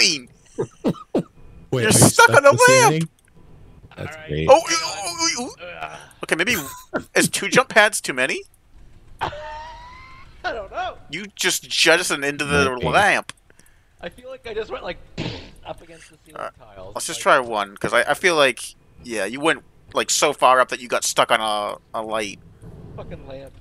doing? Wait, You're you stuck on the lamp! That's Alright. great. Oh, oh, oh, oh. okay. Maybe is two jump pads too many? I don't know. You just jettison into the Might be. lamp. I feel like I just went like up against the ceiling Alright, tiles. Let's just like, try one, because I, I feel like, yeah, you went like so far up that you got stuck on a, a light. Fucking lamp.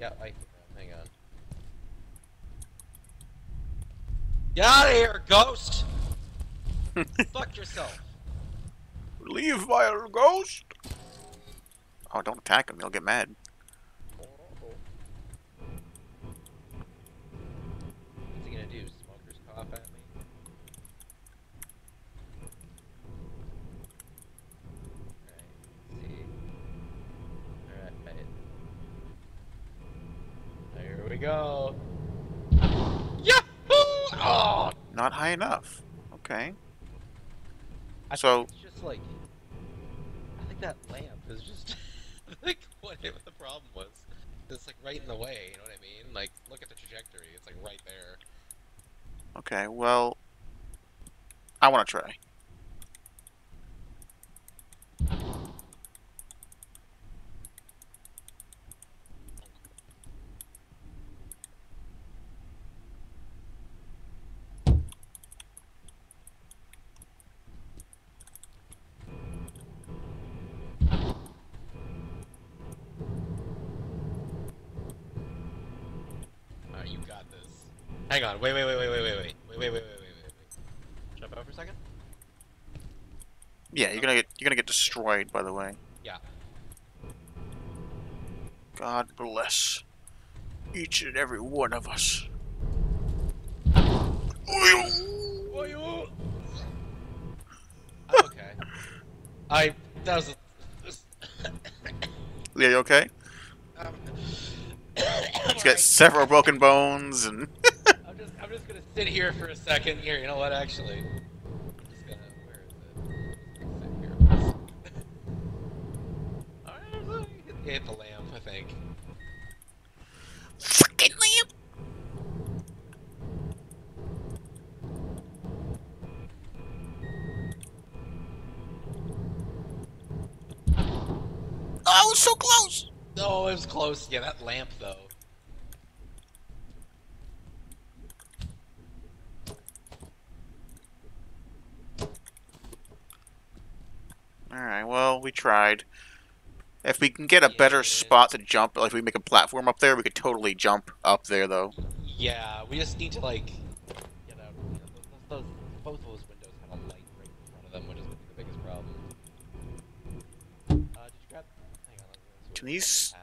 Yeah, I. Hang on. Get out of here, ghost! Fuck yourself. Leave my ghost. Oh, don't attack him. He'll get mad. What's he gonna do? Smokers cough at me? Alright, see. Alright. Here we go. Yahoo! Oh! Not high enough. Okay. I So- think it's just like. I think that lamp is just. like, what, what the problem was. It's like right in the way, you know what I mean? Like, look at the trajectory, it's like right there. Okay. Well, I want to try. Alright, you got this. Hang on, wait, wait, wait, wait, wait, wait, wait, wait, wait, wait, wait, wait, wait. Jump out for a second? Yeah, you're gonna get you're gonna get destroyed. By the way. Yeah. God bless each and every one of us. I'm okay. I. That was a. Yeah, you okay? Um, He's got several broken bones and. I'm just, I'm just gonna sit here for a second. Here, you know what? Actually, I'm just gonna. Where is it? I'm just gonna sit here. Alright, hit, hit the lamp, I think. Fucking lamp! Oh, I was so close! No, it was close. Yeah, that lamp though. Alright, well, we tried. If we can get a better spot to jump, like if we make a platform up there, we could totally jump up there, though. Yeah, we just need to like get out. You know, those, both those windows have a light right in front of them, which is gonna be the biggest problem. Uh, did you grab? Hang on. Can these-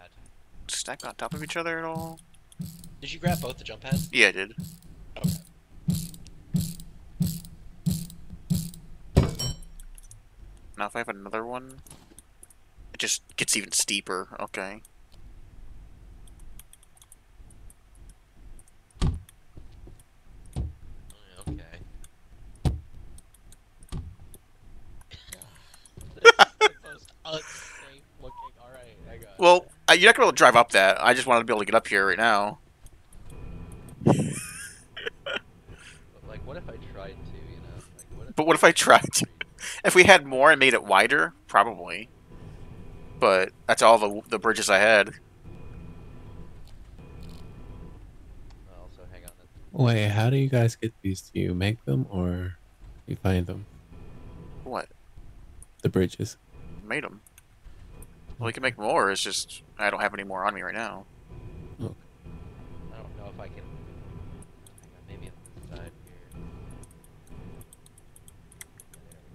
Stack on top of each other at all? Did you grab both the jump pads? Yeah, I did. Okay. Now if I have another one, it just gets even steeper. Okay. Okay. Most unsafe looking. All right, I got. it. Well, uh, you're not gonna be able to drive up that. I just wanted to be able to get up here right now. But, like, what if I tried to? You know, like, what if? But what if I tried to? If we had more and made it wider, probably. But that's all the the bridges I had. Wait, how do you guys get these? Do you make them or you find them? What? The bridges. Made them. Well, we can make more. It's just I don't have any more on me right now. I don't know if I can. Hang on, maybe on this side here.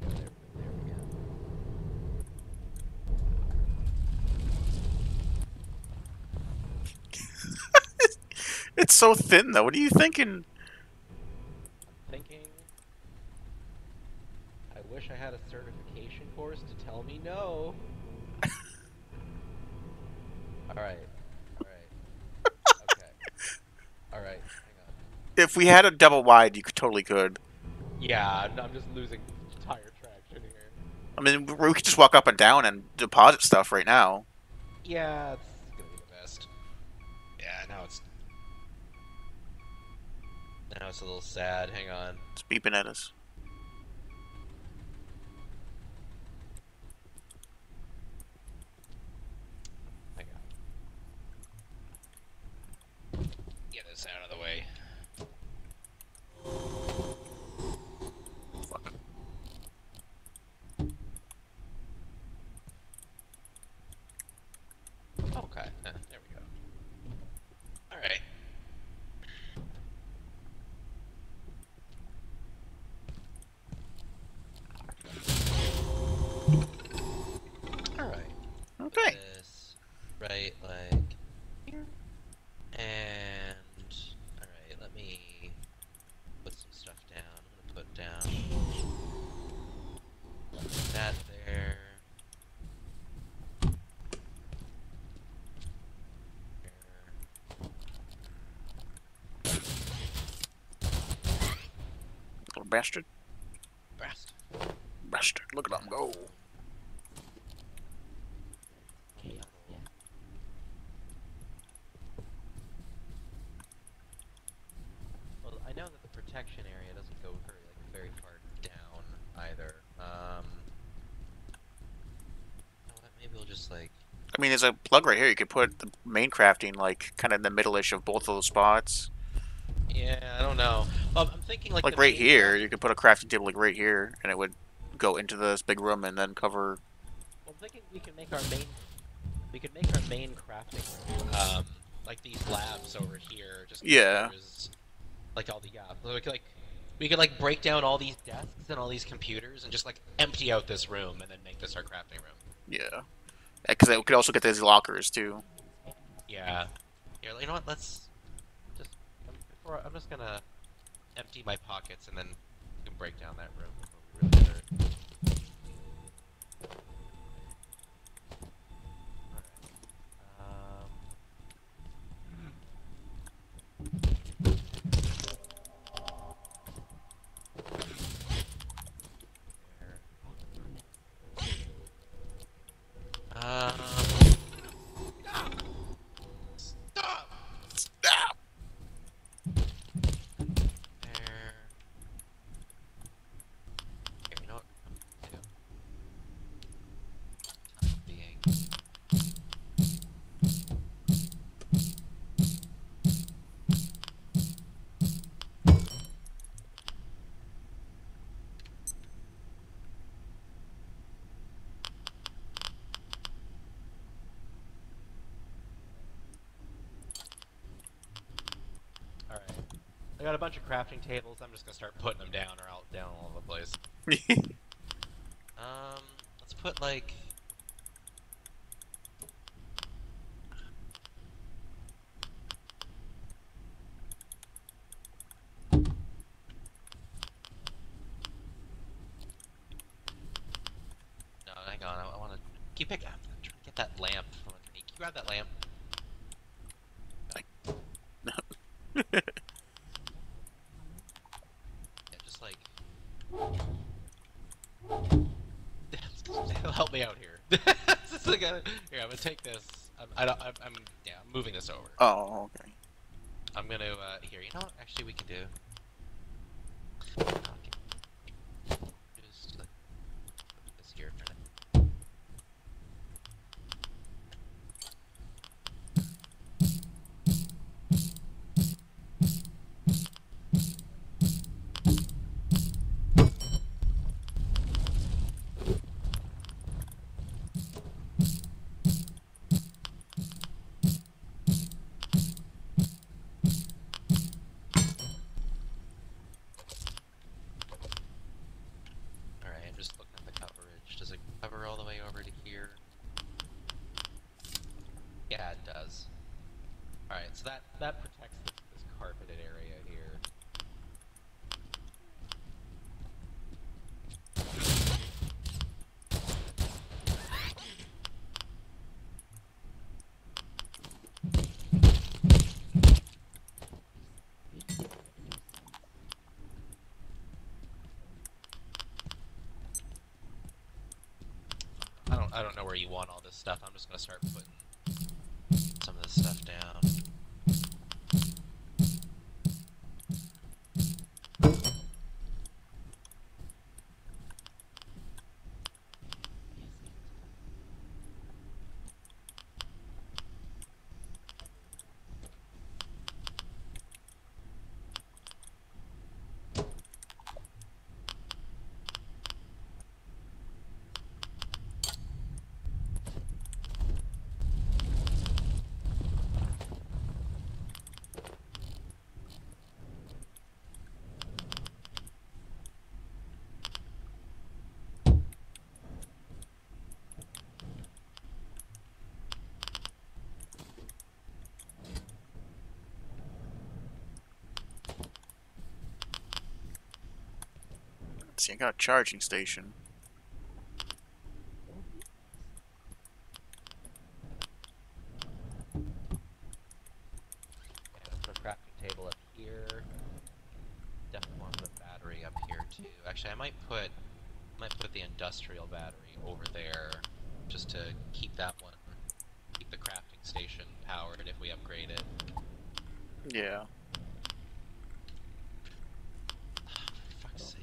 There we go. There, there we go. It's so thin though. What are you thinking? Thinking. I wish I had a certification course to tell me no. Alright. Alright. Okay. Alright, hang on. If we had a double wide, you could totally could. Yeah, I'm, I'm just losing tire traction here. I mean, we could just walk up and down and deposit stuff right now. Yeah, it's Now it's a little sad. Hang on. It's beeping at us. Hang on. Get this out of the way. Fuck. Okay. uh, there we go. All right. All right. Okay. This right like here, and all right. Let me put some stuff down. I'm gonna put down that there. Little bastard. Bast. Bastard. Look at him go. Well, I know that the protection area doesn't go very, like, very far down either. Um, you know what, maybe we'll just like I mean, there's a plug right here. You could put the main crafting, like, kind of in the middle-ish of both of those spots. yeah, I don't know. Well, I'm thinking like Like, right here, you could put a crafting table, like, right here, and it would go into this big room and then cover... Well, I'm thinking we can make our main we could make our main crafting room um like these labs over here. Just Yeah. Like all the yeah. So we could like we could like break down all these desks and all these computers and just like empty out this room and then make this our crafting room. Yeah. Because it could also get these lockers, too. Yeah. Here, you know what? Let's just before I'm just gonna empty my pockets and then we can break down that room we really start. Alright. Um. There. Um. Stop! Ah! There. Here, you know what? I'm gonna do? Time being. Alright. I got a bunch of crafting tables. I'm just gonna start putting them down or out down all over the place. Um, let's put like. No, hang on. I, I want to keep it. I'm trying to get that lamp from underneath. Can you grab that lamp? Yeah, just like. Help me out here. It's like a- here, I'm gonna take this. I'm, I don't, I'm, I'm, yeah, I'm moving this over. oh, okay. I'm gonna, uh, here, you know what? Actually, we can do. Okay. Just like put this here for now. Alright, I'm just looking at the coverage. Does it cover all the way over to here? Yeah, it does. Alright, so that, that protects this, this carpeted area here. I don't I don't know where you want all this stuff. I'm just gonna start putting some of this stuff down. Let's see, I got a charging station. Yeah, let's put a crafting table up here. Definitely want to put a battery up here too. Actually, I might put I might put the industrial battery over there, just to keep that one, keep the crafting station powered if we upgrade it. Yeah. For fuck's sake.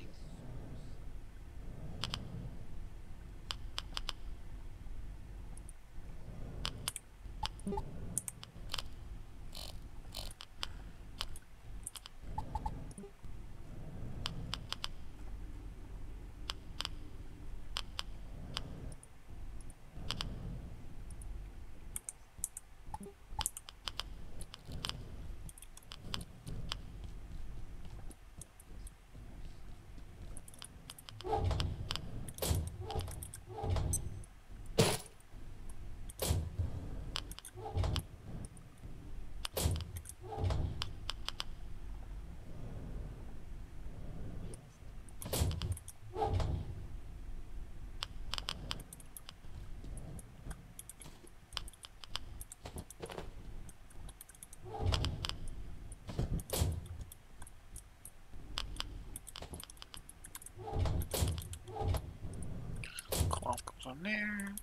Cloth goes on there.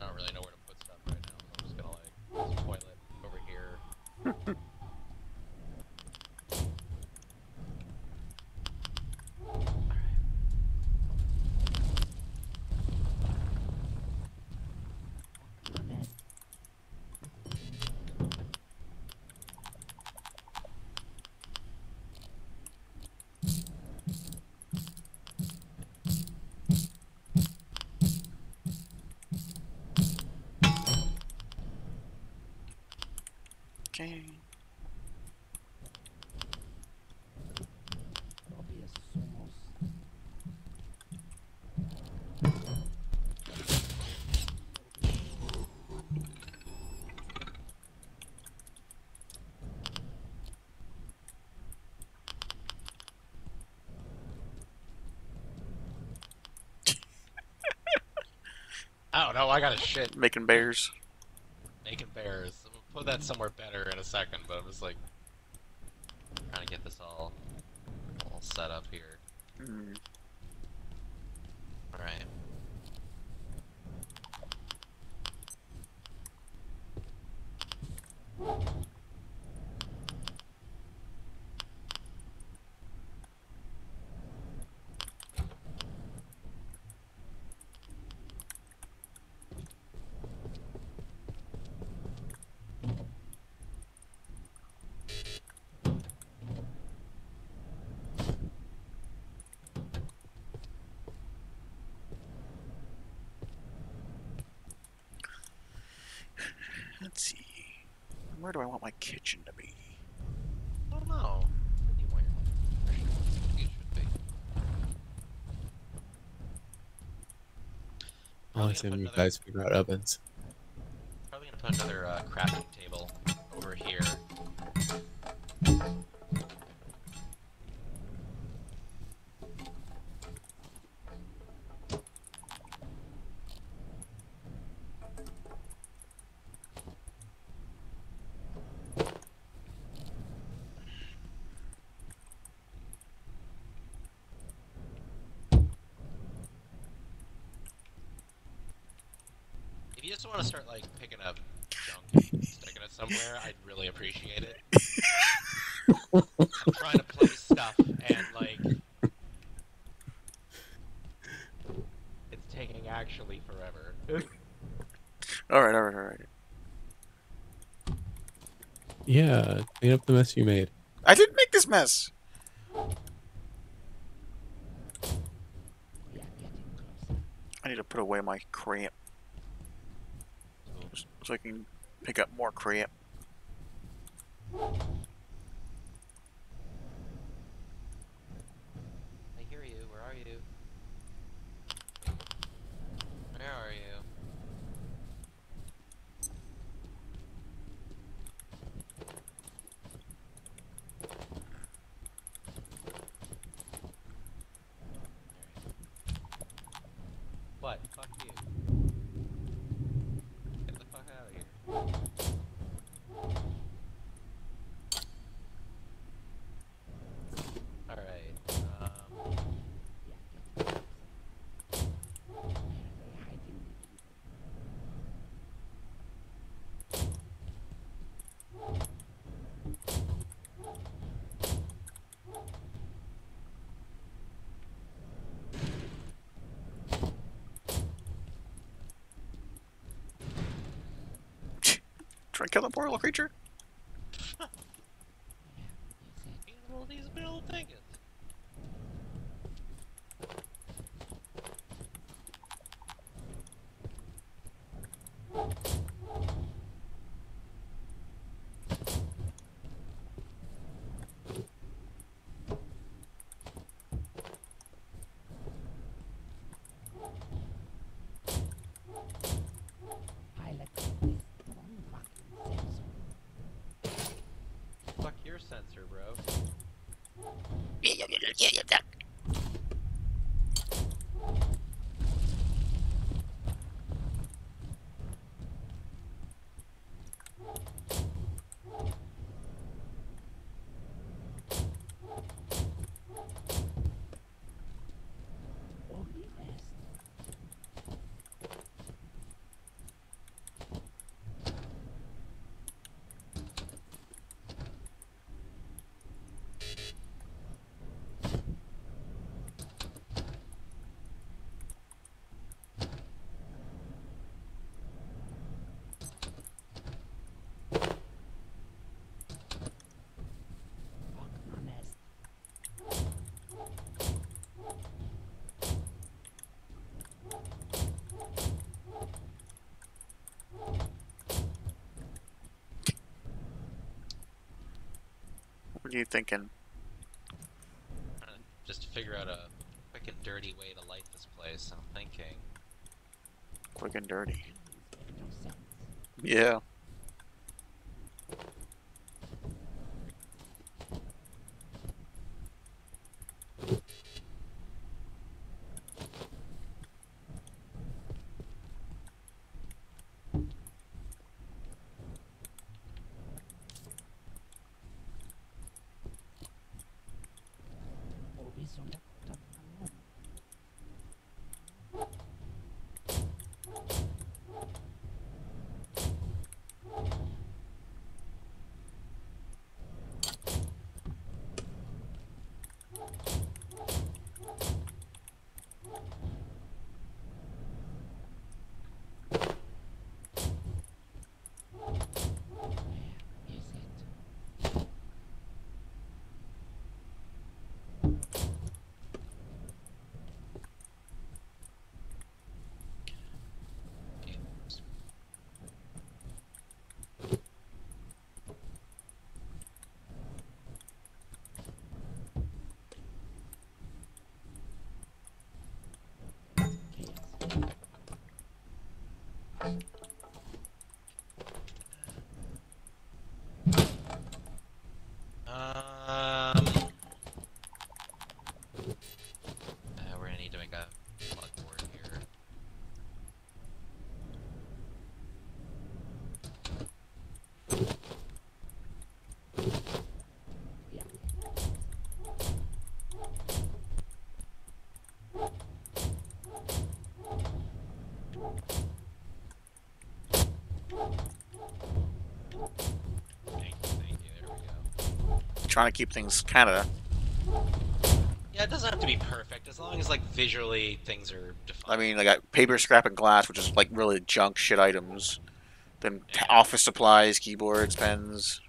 I don't really know where to put stuff right now. So I'm just gonna like this toilet over here. Alright. Okay. I don't know. I got a shit Making bears. making bears. Put that somewhere better in a second, but I was like trying to get this all all set up here. Hmm. All right. Let's see. Where do I want my kitchen to be? I don't know. Where do you want your where should- it should be? I'll gonna assume put you guys figure out ovens. Probably gonna put another uh, crafting want to start like picking up junk and sticking it somewhere, I'd really appreciate it. I'm trying to place stuff and like it's taking actually forever. All right, all right, all right. Yeah, clean up the mess you made. I didn't make this mess. I need to put away my cramp so I can pick up more cramp. I hear you. Where are you? Trying to kill that poor little creature. Little. Fuck your sensor, bro. What are you thinking? Uh, just to figure out a quick and dirty way to light this place. I'm thinking. Quick and dirty. Yeah. Um. Uh, we're gonna need to make a plug board here. Thank you, thank you. There we go. Trying to keep things kind of. Yeah, it doesn't have to be perfect as long as like visually things are defined. I mean, I got paper, scrap, and glass, which is like really junk shit items. Then Yeah. office supplies, keyboards, pens.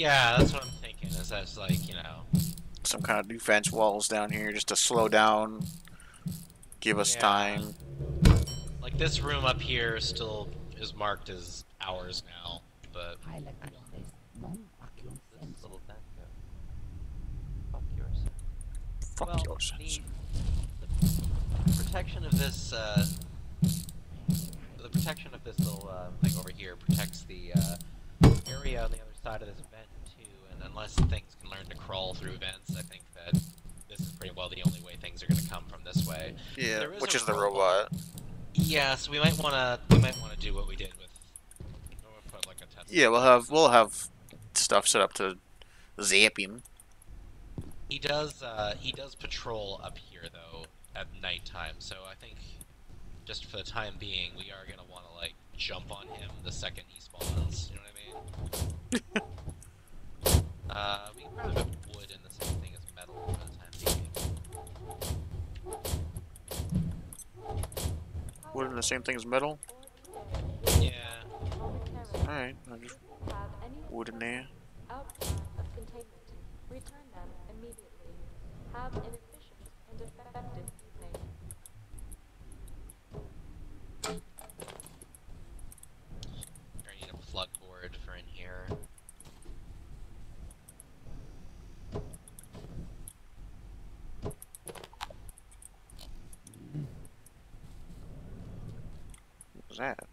Yeah, that's what I'm thinking. Is that's like you know. Some kind of defense walls down here just to slow down, give us Yeah. time. Like this room up here still is marked as ours now, but this little thing. Fuck yours. Fuck well, yours. The, the protection of this, uh, the protection of this little uh, thing over here protects the uh, area on the other side of this vent too. And unless things can learn to crawl through vents, I think that this is pretty well the only way things are going to come from this way. Yeah, there is which a is the robot. robot. Yeah, we might want to we might want to do what we did with. we'll like a test- Yeah, we'll have we'll have stuff set up to zap him. He does uh, he does patrol up here though at nighttime, so I think just for the time being we are gonna want to like jump on him the second he spawns. You know what I mean? uh, we can probably put wood in the same thing as metal for the time being. Wood in the same thing as metal. Yeah. Alright, I'll just wood in there. outside of containment. Return them immediately. Have an efficient and effective evening. I need a plug board for in here. What was that?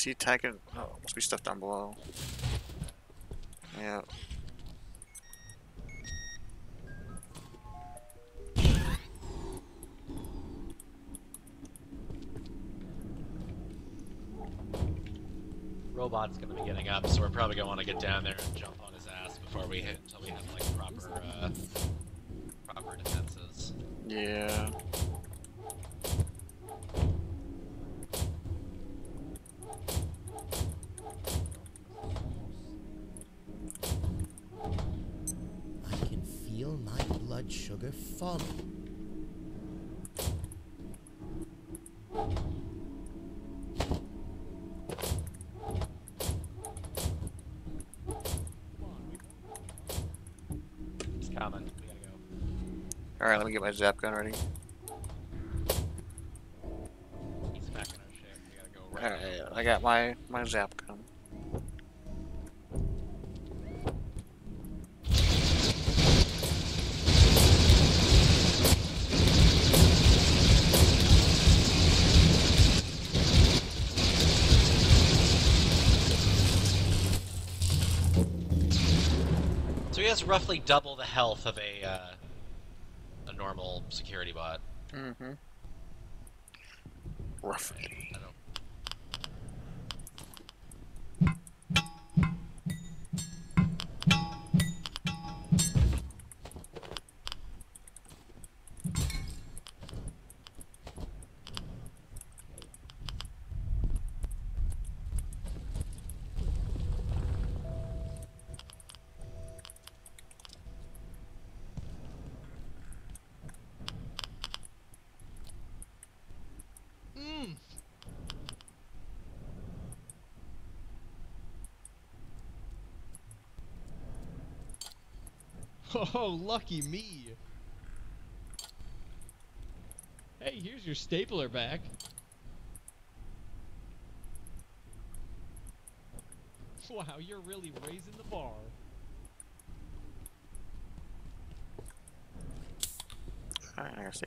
I see tagging. Oh, must be stuff down below. Yeah. Robot's gonna be getting up, so we're probably gonna want to get down there and jump go. Alright, let me get my zap gun ready. He's smacking our shit. We gotta go right. Alright, I got my, my zap gun. So he has roughly double the health of a normal security bot. Mm-hmm. Roughly. Oh, lucky me. Hey, here's your stapler back. Wow, you're really raising the bar. Alright, I see.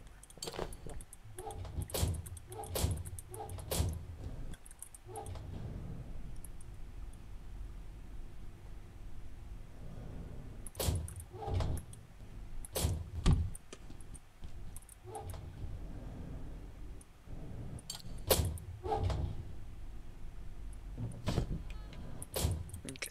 Okay.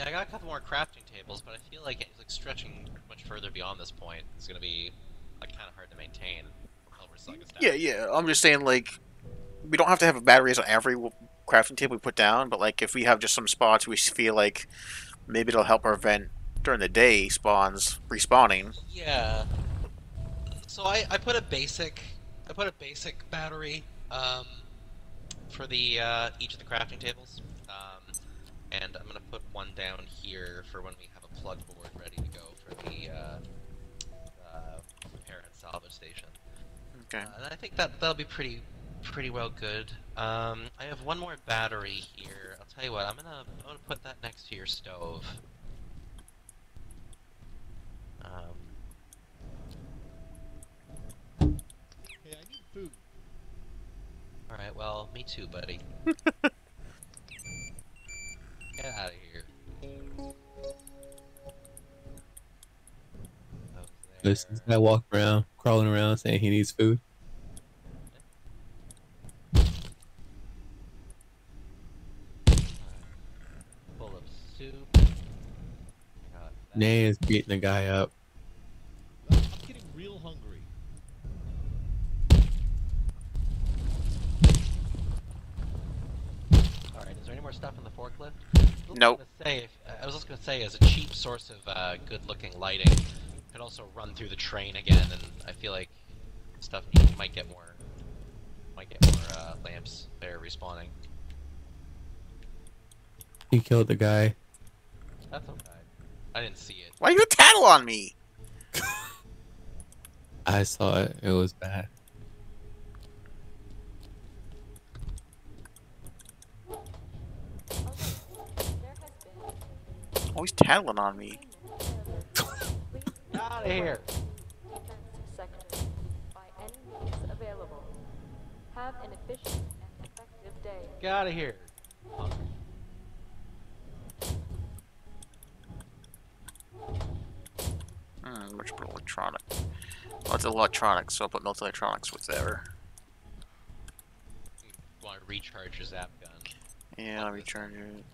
Yeah, I got a couple more crafting tables, but I feel like it's like stretching much further beyond this point. It's gonna be like kind of hard to maintain until we're still like Yeah, yeah. I'm just saying, like, we don't have to have batteries on every crafting table we put down, but like, if we have just some spots we feel like maybe it'll help prevent during the day spawns respawning. Yeah. So I, I put a basic I put a basic battery um, for the uh, each of the crafting tables, and I'm gonna put one down here for when we have a plug board ready to go for the uh, uh, repair and salvage station. Okay. Uh, and I think that that'll be pretty pretty well good. Um, I have one more battery here. I'll tell you what. I'm gonna I'm gonna put that next to your stove. Um, Hey, I need food. all right. Well, me too, buddy. Get out of here. This guy walk around, crawling around, saying he needs food. Full of soup. Nay is beating the guy up. I'm getting real hungry. All right. Is there any more stuff in the forklift? I was Nope. Say, I was just gonna say, as a cheap source of uh, good-looking lighting, could also run through the train again, and I feel like stuff might get more, might get more uh, lamps there respawning. He killed the guy. That's okay. I didn't see it. Why are you tattle on me? I saw it. It was bad. Alert. There has been Always tattling on me. Get out of here! defense sector by any means available. Have an efficient and effective day. Get out of here! Hmm, which put electronic. Well, it's electronics, so I'll put multi electronics with there. Want to recharge your zap gun? Yeah, I'll recharge it.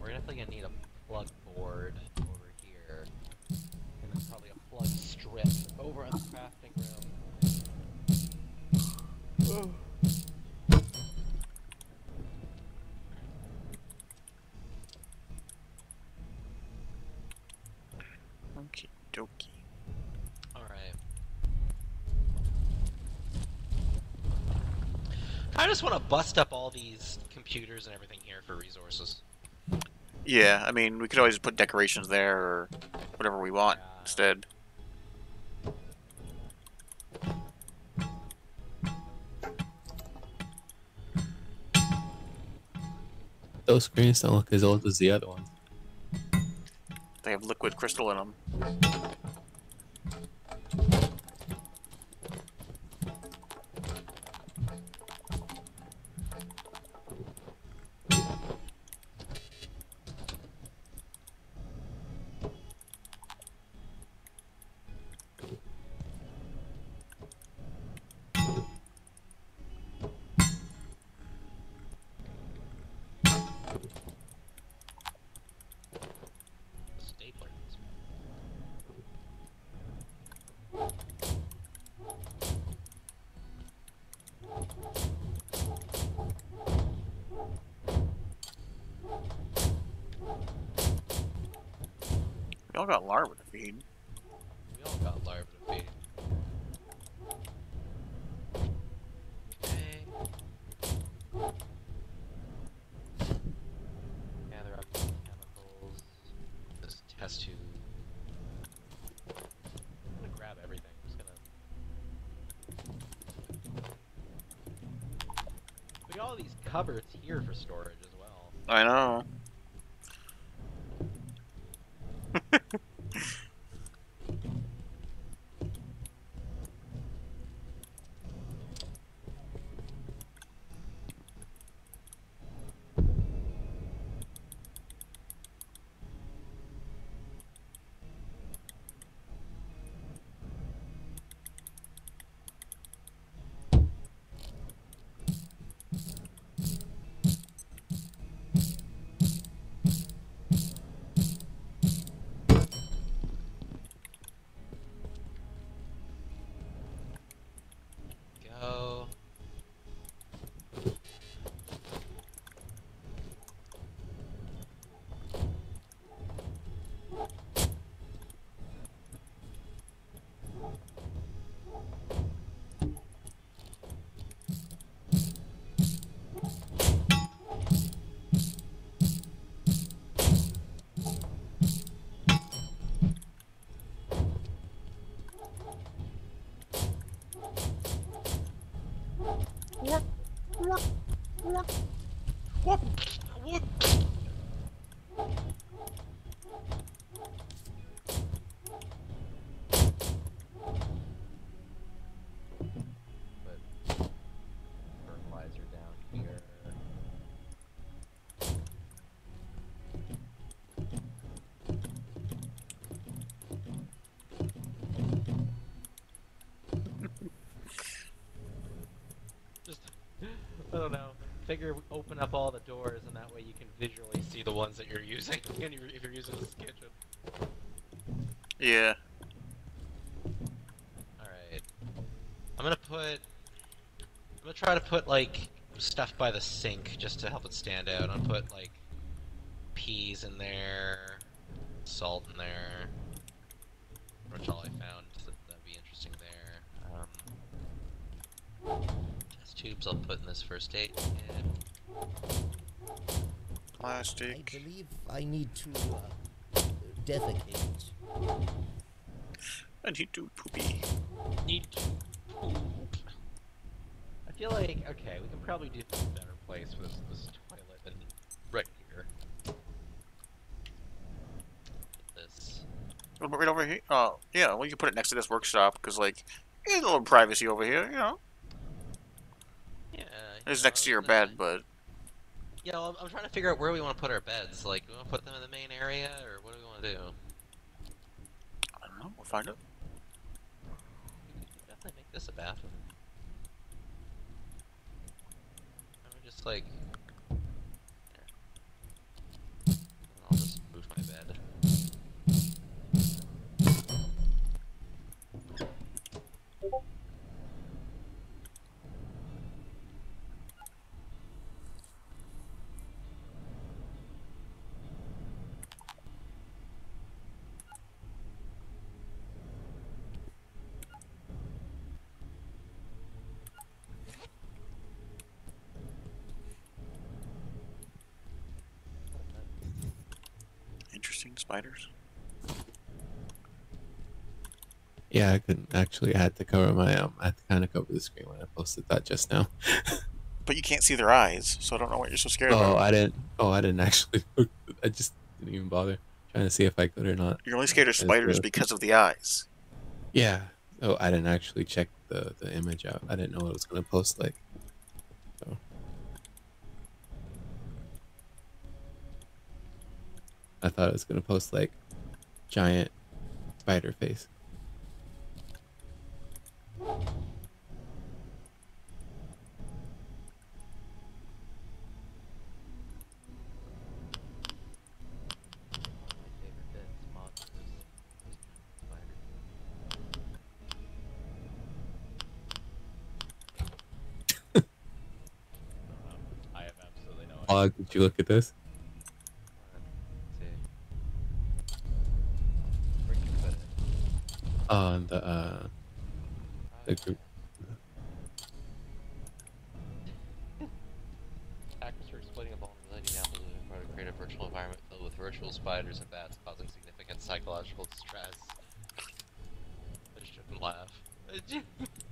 We're definitely gonna need a plug board over here, and then probably a plug strip over in the crafting room. Okie dokie. All right. I just want to bust up all these computers and everything here for resources. Yeah, I mean, we could always put decorations there or whatever we want instead. Those screens don't look as old as the other ones. They have liquid crystal in them. Here Figure open up all the doors, and that way you can visually see the ones that you're using. If you're using this kitchen. Yeah. Alright. I'm gonna put. I'm gonna try to put, like, stuff by the sink just to help it stand out. I'm gonna put, like, peas in there, salt in there. Which all I found, so that'd be interesting there. Um, tubes I'll put in this first aid kit. I believe I need to uh, defecate. I need to poopy. Need to poop. I feel like okay, we can probably do a better place with this, this toilet than right here. This. What right over here? Oh, yeah. Well, you can put it next to this workshop because, like, there's a little privacy over here. You know, Yeah. it's you next uh, to your bed, but Yeah, well, I'm, I'm trying to figure out where we want to put our beds. Like, we want to put them in the main area, or what do we want to do? I don't know. We'll find out. Definitely make this a bathroom. I would just like. there. I'll just move my bed. Interesting spiders. Yeah, I couldn't actually. I had to cover my um. I had to kind of cover the screen when I posted that just now. But you can't see their eyes, so I don't know what you're so scared Oh, about. I didn't. Oh, I didn't actually. Look, I just didn't even bother trying to see if I could or not. You're only scared of spiders because of the eyes. Yeah. Oh, I didn't actually check the the image out. I didn't know what it was gonna post like. I thought it was gonna post like giant spider face. My favorite bits, monsters, spiders. I have absolutely no idea. Log, did you look at this? Let's see. On the uh, the group. Hackers are exploiting a vulnerability now to create a virtual environment filled with virtual spiders and bats, causing significant psychological distress. I shouldn't laugh.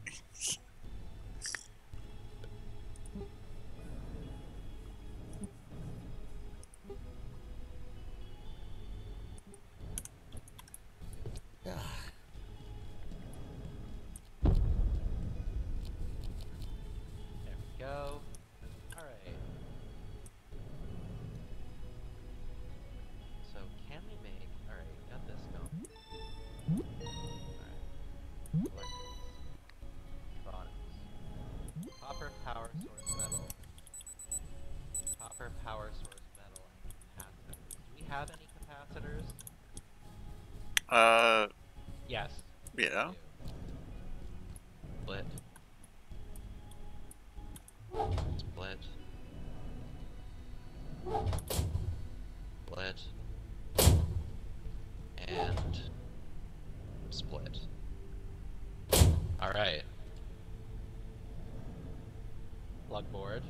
Split. Split. Split. And split. Alright. Plug board.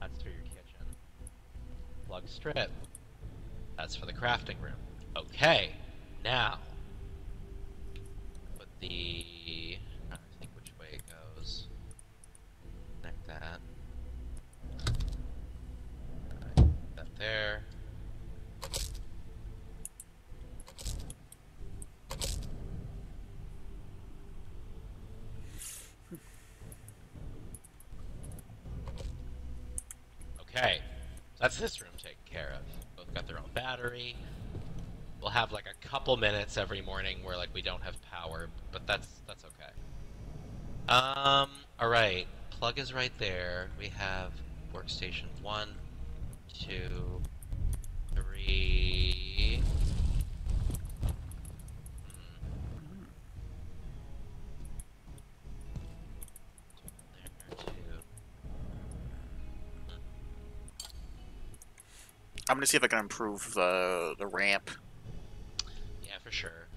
That's for your kitchen. Plug strip. That's for the crafting room. Okay. Now. Put the. I think which way it goes. Connect that. Alright, that there. Okay, that's this room taken care of. Both got their own battery. We'll have like a couple minutes every morning where like we don't have power, but that's that's okay. Um, all right. Plug is right there. We have workstation one, two, three. I'm gonna see if I can improve the the ramp. Yeah, for sure.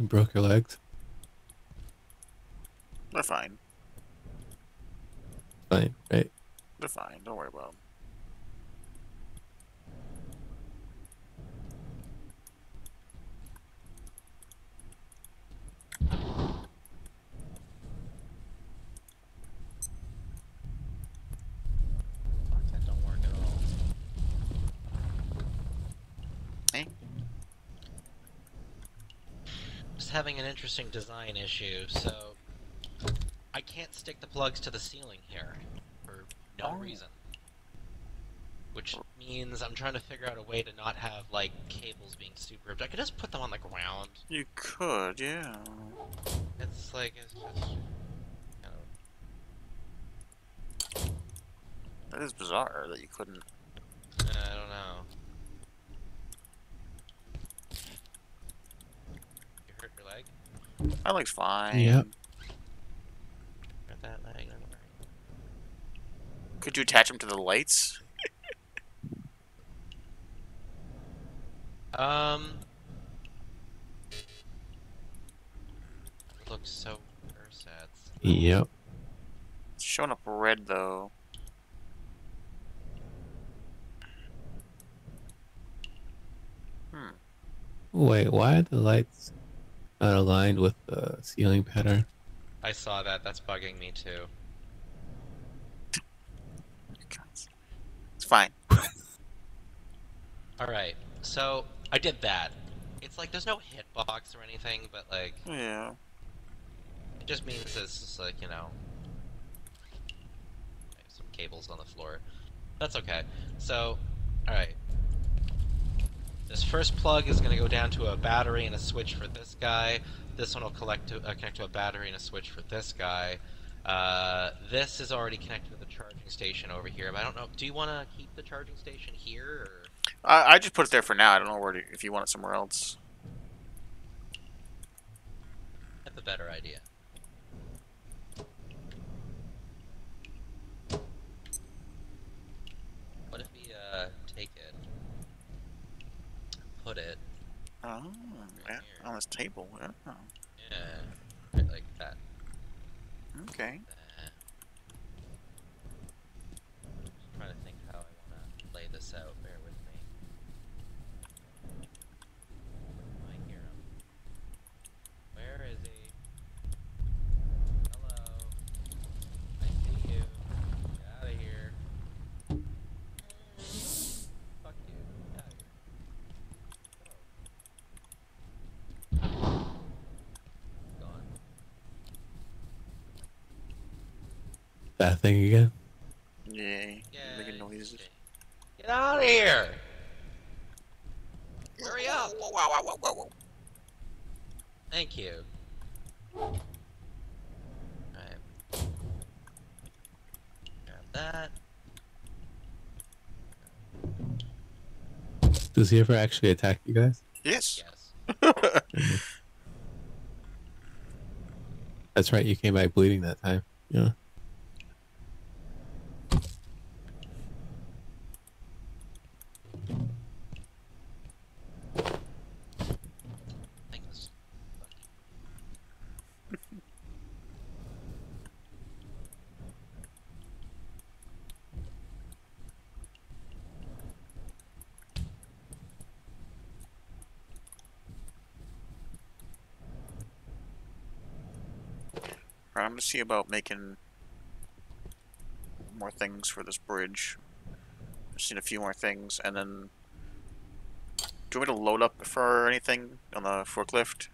You broke your legs. They're fine. Fine, right? They're fine. Don't worry about them. Fuck, that don't work at all. Eh? Just having an interesting design issue, so I can't stick the plugs to the ceiling here for no Oh. reason. Which means I'm trying to figure out a way to not have like cables being super. ripped. I could just put them on the ground. You could, yeah. It's like it's just kind of That is bizarre that you couldn't. I don't know. You hurt your leg? My leg's fine. Yep. Hurt that leg? Could you attach them to the lights? Um. Looks so ersatz. Yep. It's showing up red though. Hmm. Wait, why are the lights not aligned with the ceiling pattern? I saw that. That's bugging me too. It's fine. All right. So I did that. It's like there's no hitbox or anything, but like Yeah. it just means it's just like you know some cables on the floor. That's okay. So, all right. This first plug is going to go down to a battery and a switch for this guy. This one will collect to, uh, connect to a battery and a switch for this guy. Uh, this is already connected to the charging station over here. But I don't know. Do you want to keep the charging station here? Or... I, I just put it there for now. I don't know where to, if you want it somewhere else. That's a better idea. What if we uh take it, put it, Oh, yeah, on this table. Yeah. yeah, right like that. Okay. that. Just trying to think how I want to lay this out. Bear with me. I hear him. Where is he? Hello. I see you. Get out of here. Fuck you. Get out of here. Go. Gone. That thing again? Yay. Yeah. Making noises. Get out of here! Hurry up! Whoa, whoa, whoa, whoa, whoa, whoa. Thank you. Alright. Grab that. Does he ever actually attack you guys? Yes. Yes. That's right, you came back bleeding that time. Yeah. See about making more things for this bridge. Just need a few more things, and then. Do you want me to load up for anything on the forklift?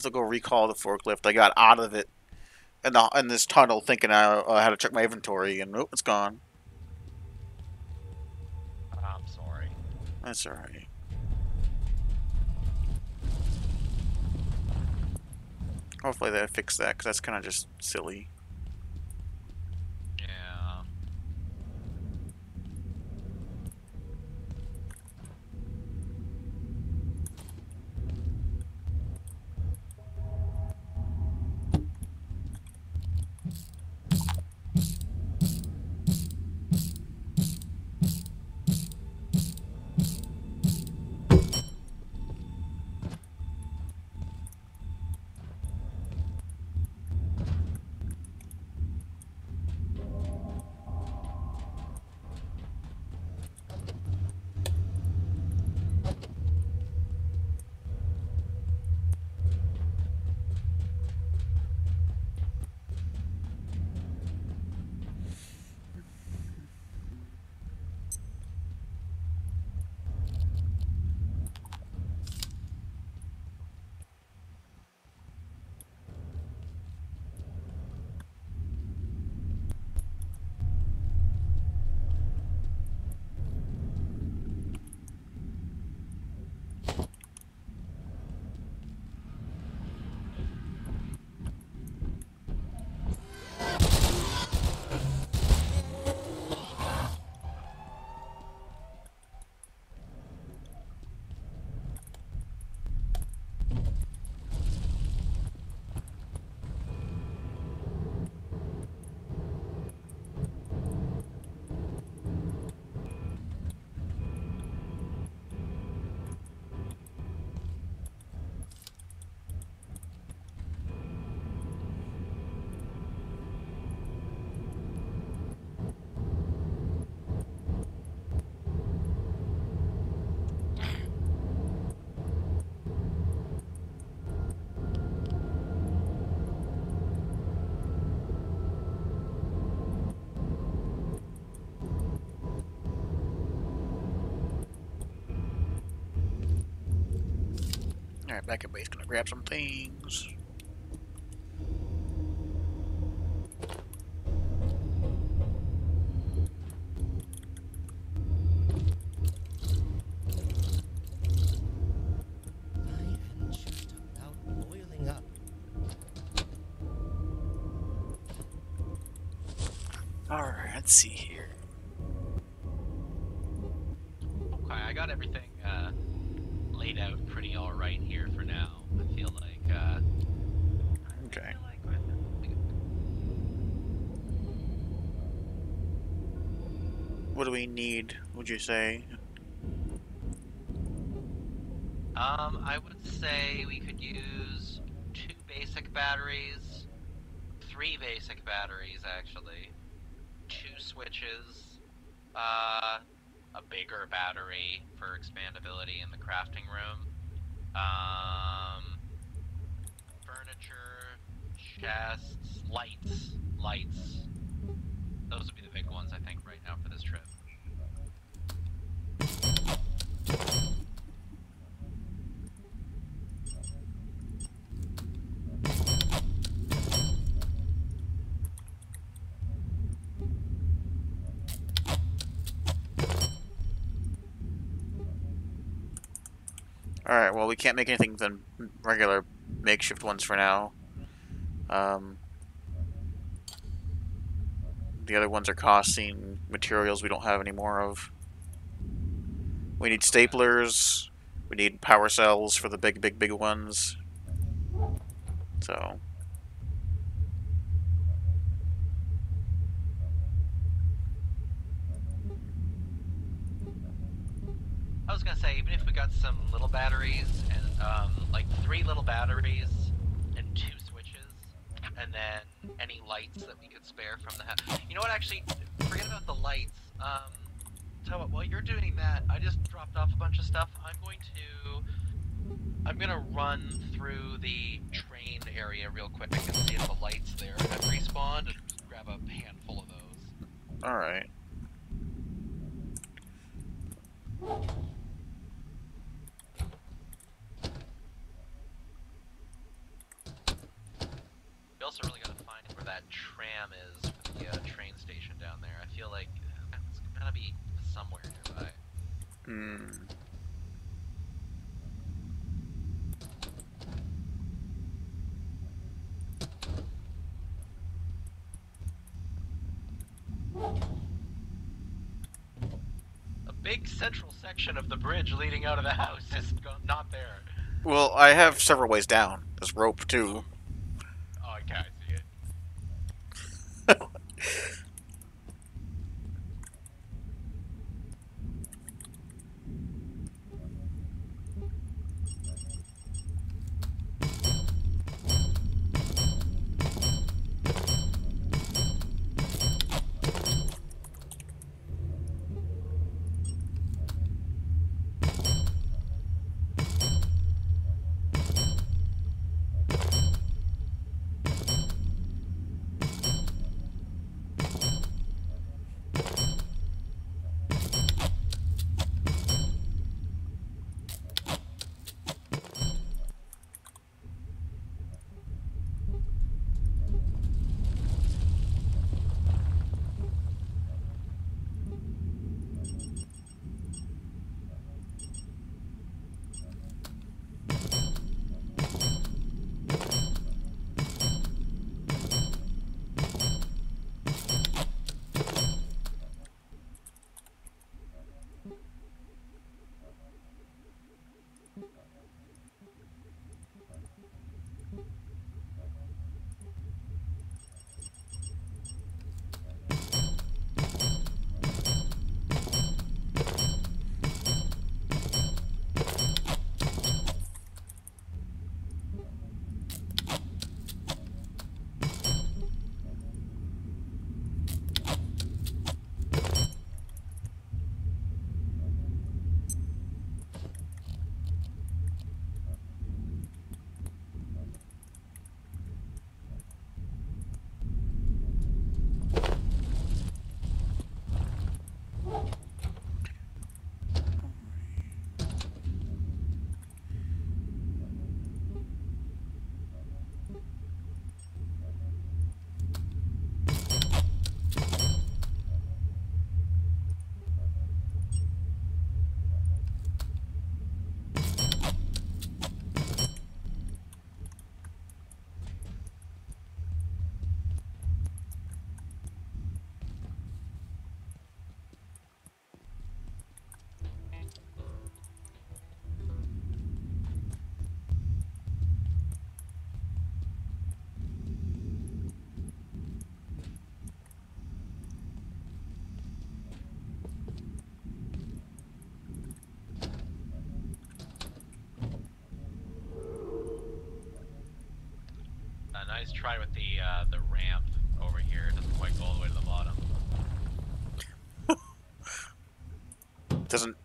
Have to go recall the forklift. I got out of it in the in this tunnel thinking I, I had to check my inventory, and nope, it's gone. I'm sorry. That's alright. Hopefully they fix that, because that's kind of just silly. Back at base, gonna grab some things. I am just about boiling up. Alright, let's see here. Okay, I got everything uh, laid out pretty all right here for now. I feel like. Uh, I Okay. feel like What do we need, would you say? Um, I would say we could use two basic batteries, three basic batteries actually, two switches, uh, a bigger battery for expandability in the crafting room, um, furniture, chests, lights, lights. Those would be the big ones I think right now for this trip. Alright, well, we can't make anything than regular makeshift ones for now. Um, the other ones are costing materials we don't have any more of. We need staplers. We need power cells for the big, big, big ones. So, I was gonna say, even if we got some little batteries and um, like three little batteries and two switches, and then any lights that we could spare from the house. You know what? Actually, forget about the lights. Um, tell you what, while you're doing that, I just dropped off a bunch of stuff. I'm going to. I'm gonna run through the train area real quick and see if the lights there have respawned and grab a handful of those. Alright. We also really gotta find where that tram is for the uh, train station down there. I feel like uh, it's gotta be somewhere nearby. Hmm. A big central section of the bridge leading out of the house is not there. Well, I have several ways down. There's rope, too.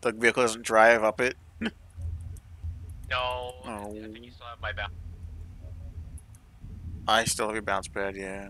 The vehicle doesn't drive up it? No, oh. I Oh. think you still have my back. I still have your bounce pad, yeah.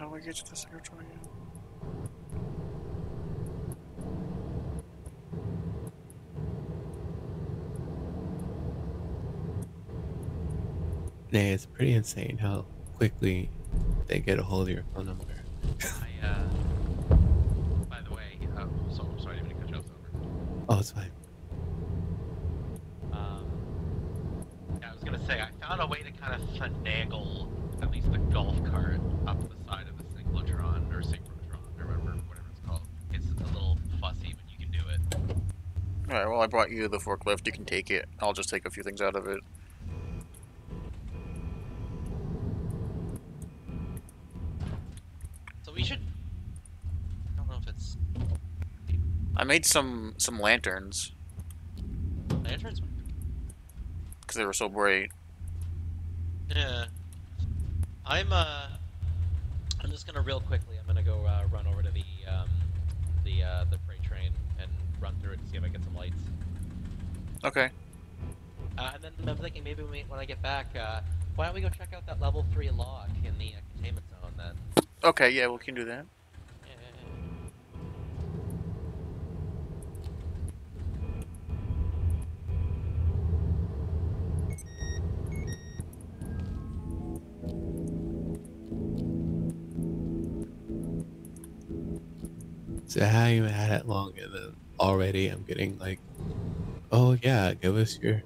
How do I get to the secretary again? Yeah, it's pretty insane how quickly they get a hold of your phone number. You the forklift. You can take it. I'll just take a few things out of it. So we should. I don't know if it's I made some some lanterns lanterns. because they were so bright. Yeah. I'm uh. I'm just gonna real quickly. I'm gonna go uh, run over to the um, the uh, the freight train and run through it to see if I get some lights. Okay. Uh, and then I'm thinking maybe when, we, when I get back, uh, why don't we go check out that level three lock in the uh, containment zone then? Okay, yeah, we can do that. So I haven't had it long, and then already I'm getting like, oh yeah, give us your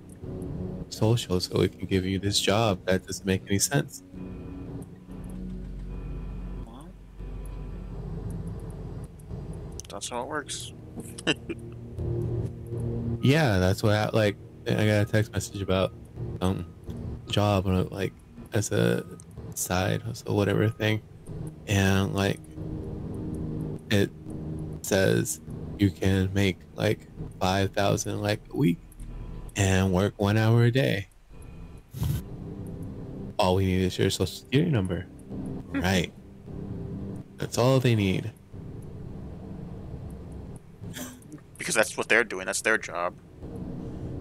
social so we can give you this job. That doesn't make any sense. Well, that's how it works. Yeah, that's what I like. I got a text message about um job and like as a side hustle whatever thing, and like it says you can make like five thousand like a week and work one hour a day. All we need is your social security number. Hmm. right. That's all they need. Because that's what they're doing. That's their job.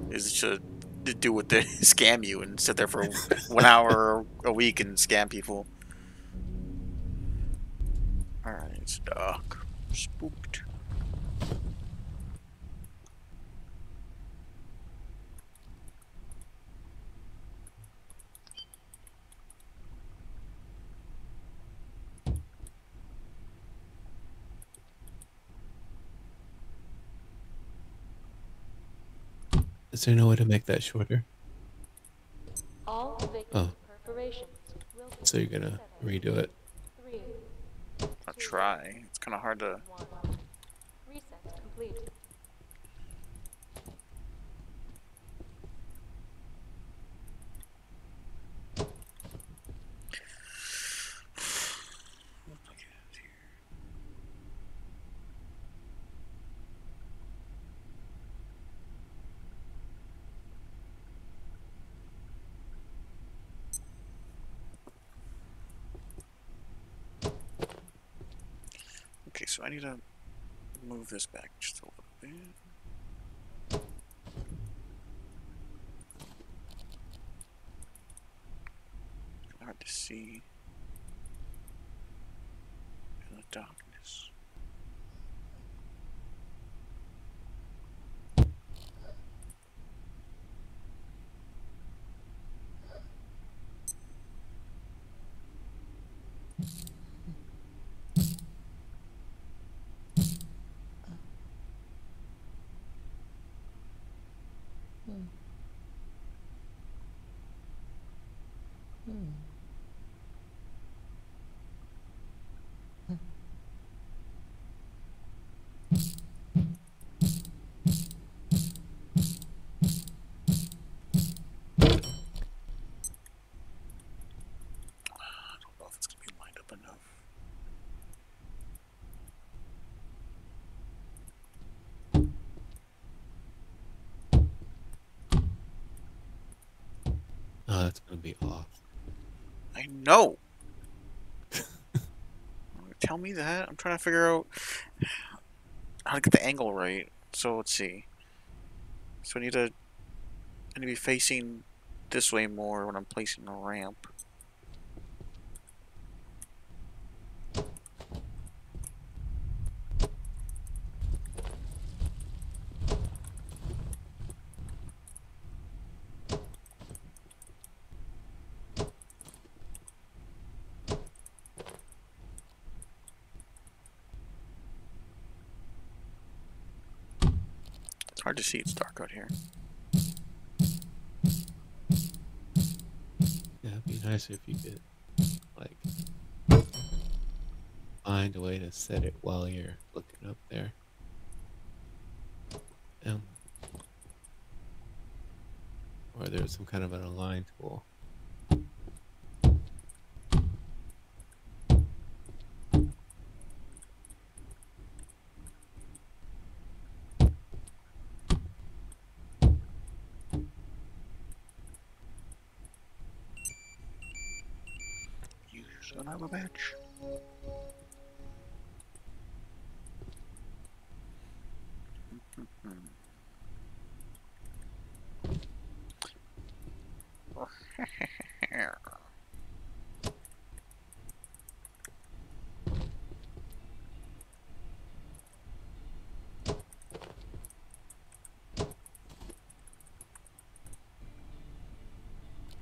Is to, to do what they scam you and sit there for one hour a week and scam people. Alright, it's dark. Spooked. Is there no way to make that shorter? All Oh. will So you're gonna reset redo it. at three, I'll try. It's kind of hard to. one. Reset complete. Okay, so I need to move this back just a little bit. Hard to see in the darkness. Oh, that's gonna be off. I know. Tell me that. I'm trying to figure out how to get the angle right. So let's see. So I need to. I need to be facing this way more when I'm placing the ramp. hard to see. It's dark out here. Yeah, it'd be nicer if you could, like, find a way to set it while you're looking up there. Um, or there's some kind of an align tool. Badge.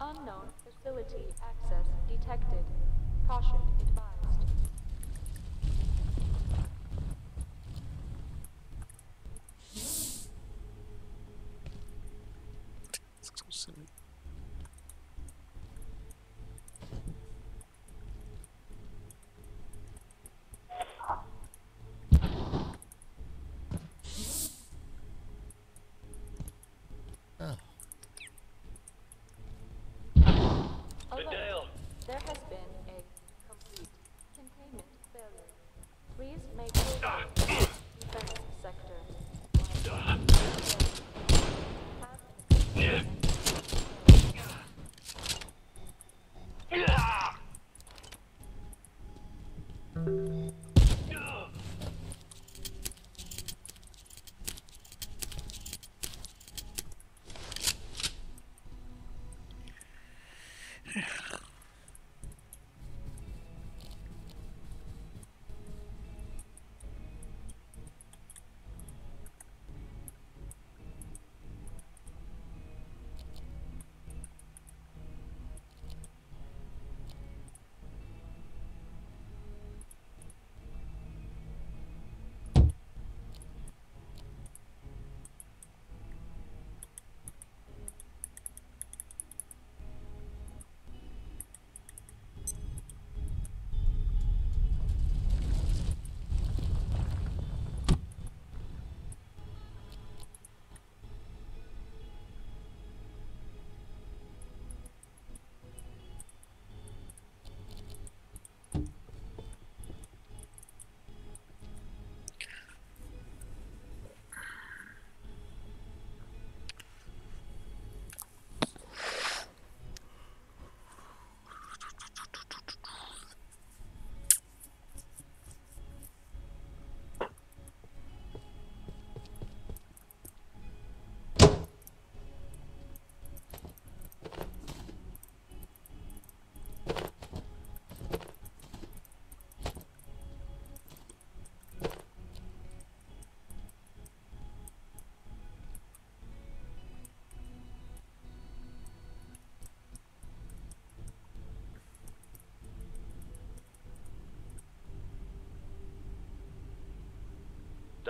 Unknown facility access detected. Caution advised. So silly. Oh, Alert. There has been a complete containment failure. Please make your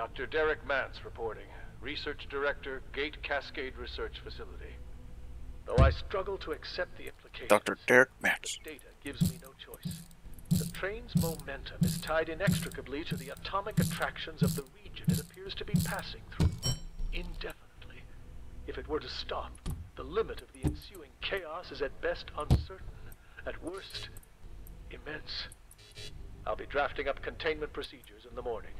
Dr. Derek Mance reporting, Research Director, Gate Cascade Research Facility. Though I struggle to accept the implications, Dr. Derek Matz. the data gives me no choice. The train's momentum is tied inextricably to the atomic attractions of the region it appears to be passing through, indefinitely. If it were to stop, the limit of the ensuing chaos is at best uncertain, at worst, immense. I'll be drafting up containment procedures in the morning.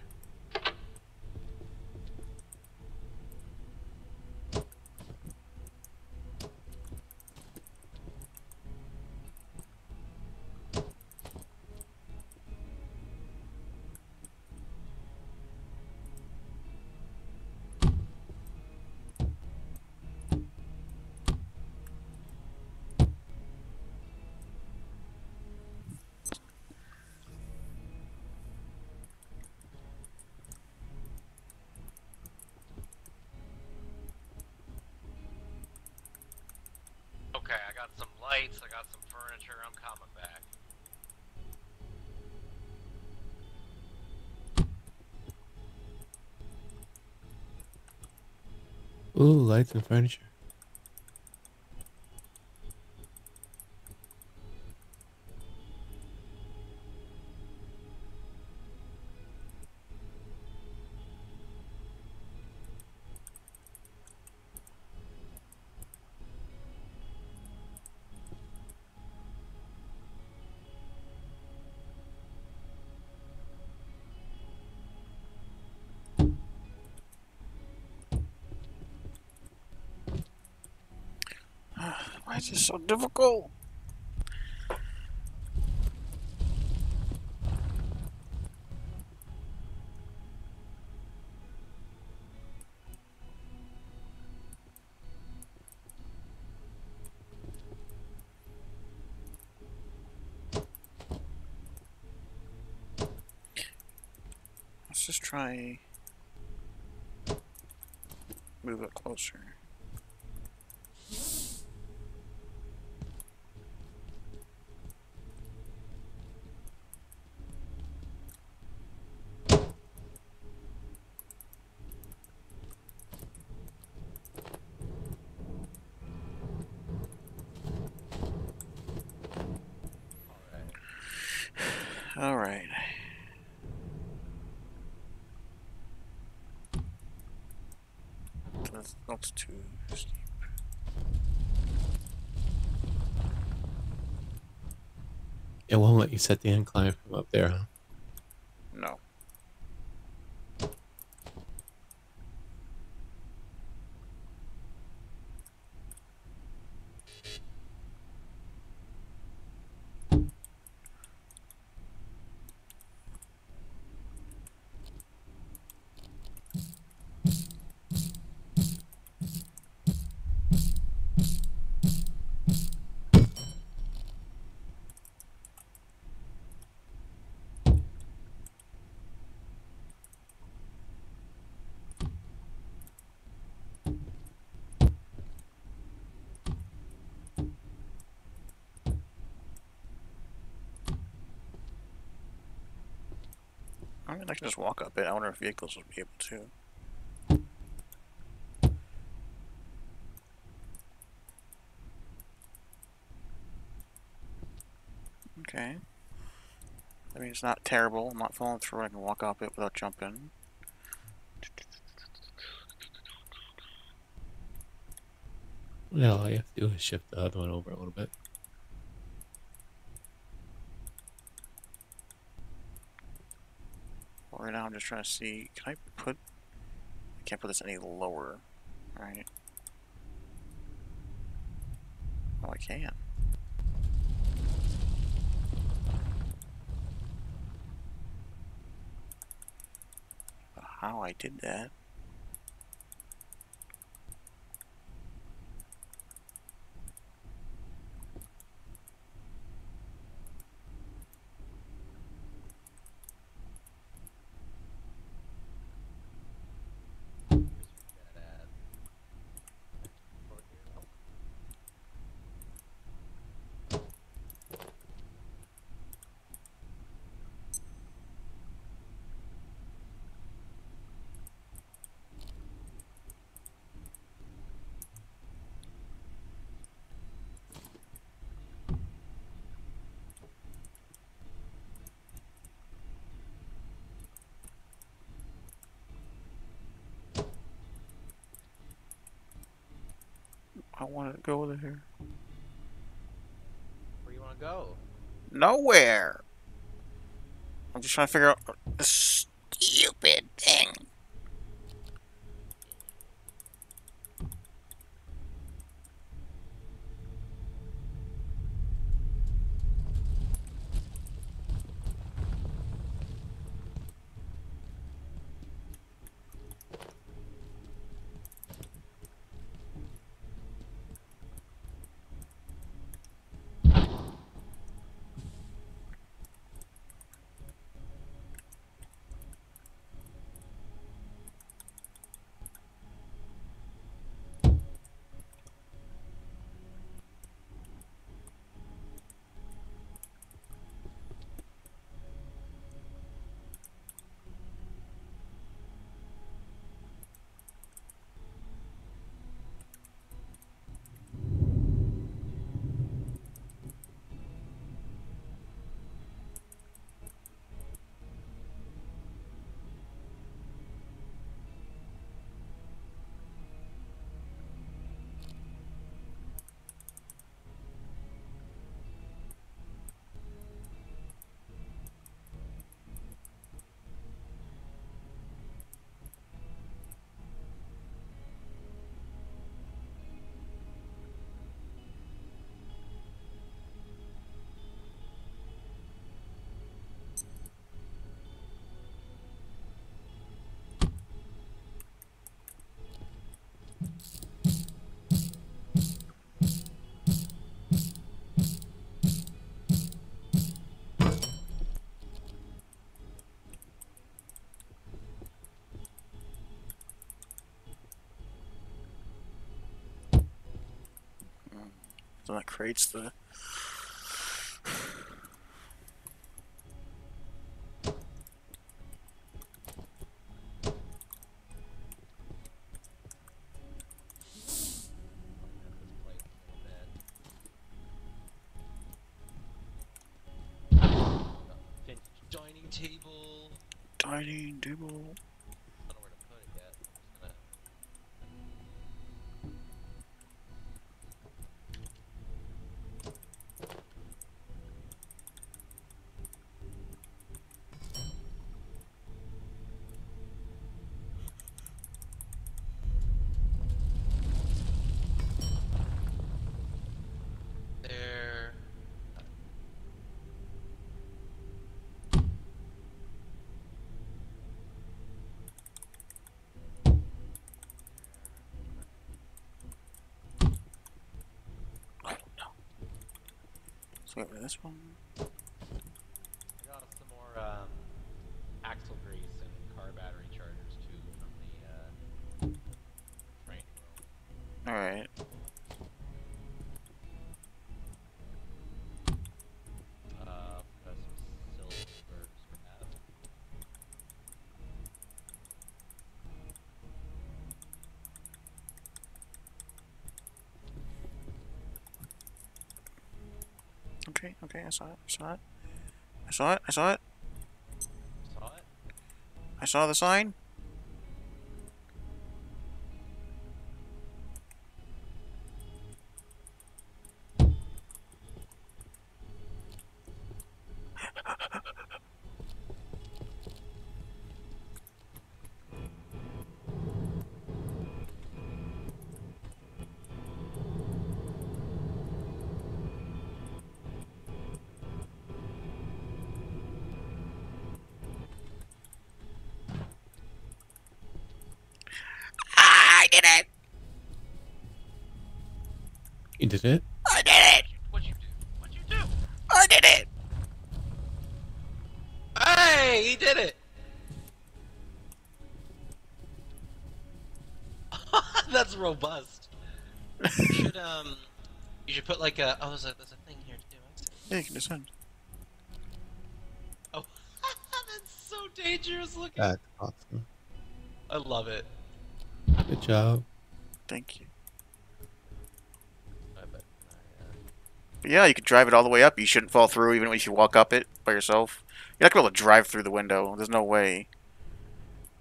Okay, I got some lights, I got some furniture, I'm coming back. Ooh, lights and furniture. Why is so difficult? Let's just try move it closer. All right. That's too steep. It won't let you set the incline from up there, huh? No. I mean, I can just walk up it. I wonder if vehicles would be able to. Okay. I mean, it's not terrible. I'm not falling through. I can walk up it without jumping. No, all you have to do is shift the other one over a little bit. Right now, I'm just trying to see. Can I put? I can't put this any lower, right? Oh, I can. How I did that? I want to go there. Where you want to go? Nowhere. I'm just trying to figure out this stupid thing. Something that creates the. This plate a little bit. Vintage dining table. Dining table. I don't know where to put it yet. I'm just gonna. There. Oh no. So this one. Okay, okay, I saw it. I saw it. I saw it. I saw it. Saw it? I saw the sign. Did it? I did it! What'd you do? What'd you do? I did it! Hey, he did it! That's robust. You should um, you should put like a oh, there's a there's a thing here too. I see. Yeah, you can descend. Oh, that's so dangerous looking. That's awesome. I love it. Good job. Thank you. I bet. I, uh, But yeah, you can drive it all the way up. You shouldn't fall through even if you walk up it by yourself. You're not gonna be able to drive through the window. There's no way.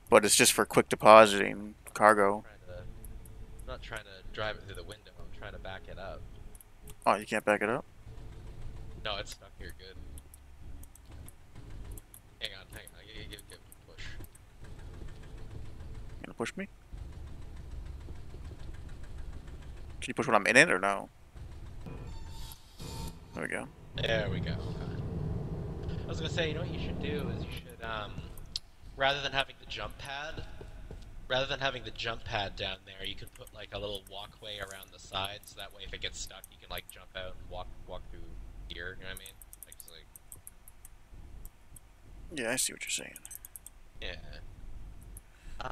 But it's just for quick depositing cargo. trying to, I'm not trying to drive it through the window. I'm trying to back it up. Oh, you can't back it up? No, it's stuck here. Good. Hang on, hang on. Give, give, give a push. You gonna push me? Can you push when I'm in it or no? There we go. There we go. I was gonna say, you know what you should do is you should, um, rather than having the jump pad, rather than having the jump pad down there, you could put like a little walkway around the side, so that way if it gets stuck, you can like jump out and walk walk through here. You know what I mean? Like, it's like Yeah, I see what you're saying. yeah.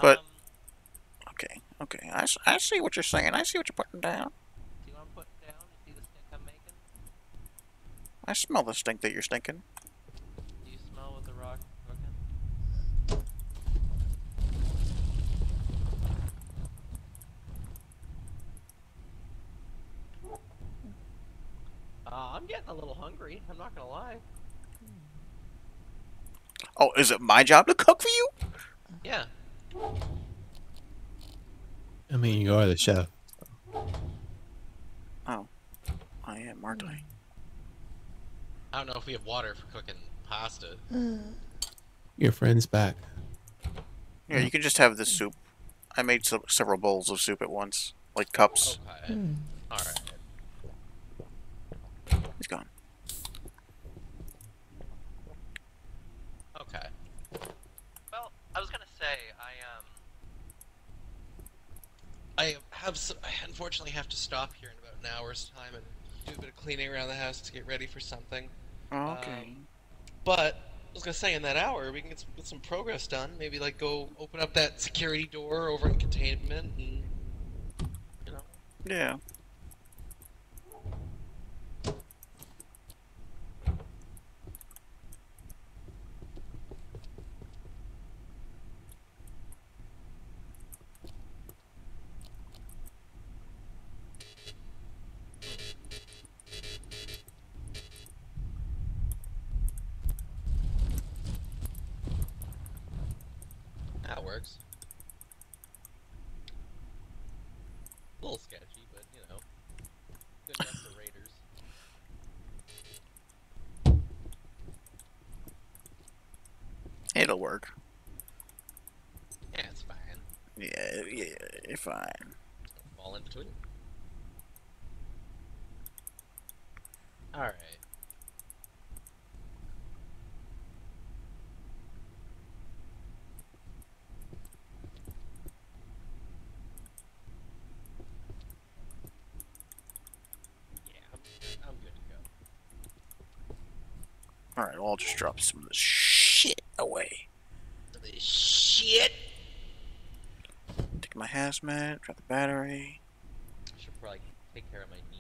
But- um, Okay, okay. I see what you're saying. I see what you're putting down. see what I'm putting down? You see the stink I'm making? I smell the stink that you're stinking. Do you smell what the rock cooking? Uh, I'm getting a little hungry. I'm not gonna lie. Oh, is it my job to cook for you? Yeah. I mean, you are the chef. Oh. I am, aren't I? I don't know if we have water for cooking pasta. Your friend's back. Yeah, you can just have the soup. I made se- several bowls of soup at once, like cups. Okay. All right. He's gone. Okay. Well, I was gonna say I um. I have s I unfortunately have to stop here in about an hour's time and do a bit of cleaning around the house to get ready for something. Oh, okay. Um, But I was gonna say in that hour we can get some, get some progress done. Maybe like go open up that security door over in containment and you know. yeah. works. A little sketchy, but you know, good enough for raiders. It'll work. Yeah, it's fine. Yeah, yeah, you're fine. Fall in between. All right. Yeah, I'm, I'm good to go. Alright, well, I'll just drop some of this shit away. Shit. My hazmat, drop the battery. I should probably take care of my needs,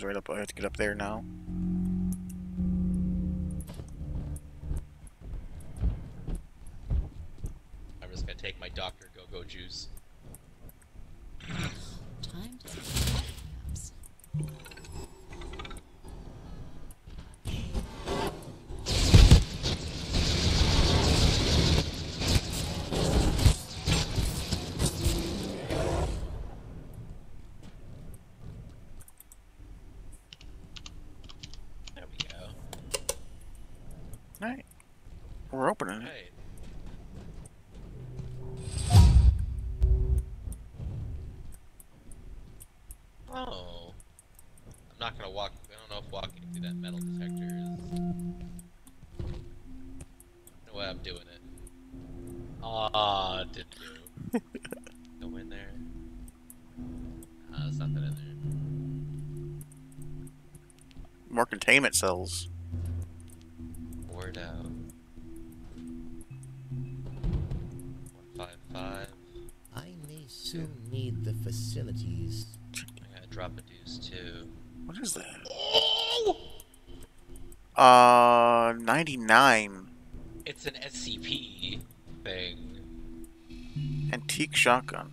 Yep, it was right up. I have to get up there now. I'm just gonna take my Dr. Go Go juice. Time to perhaps. There we go. Alright. We're opening it. Right. Oh. I'm not gonna walk. I don't know if walking through that metal detector is. No way I'm doing it. Ah, did do. Go in there. Ah, there's nothing in there. More containment cells. facilities. I gotta drop a deuce too. What is that? Oh! Uh, 99. It's an SCP thing. Antique shotgun.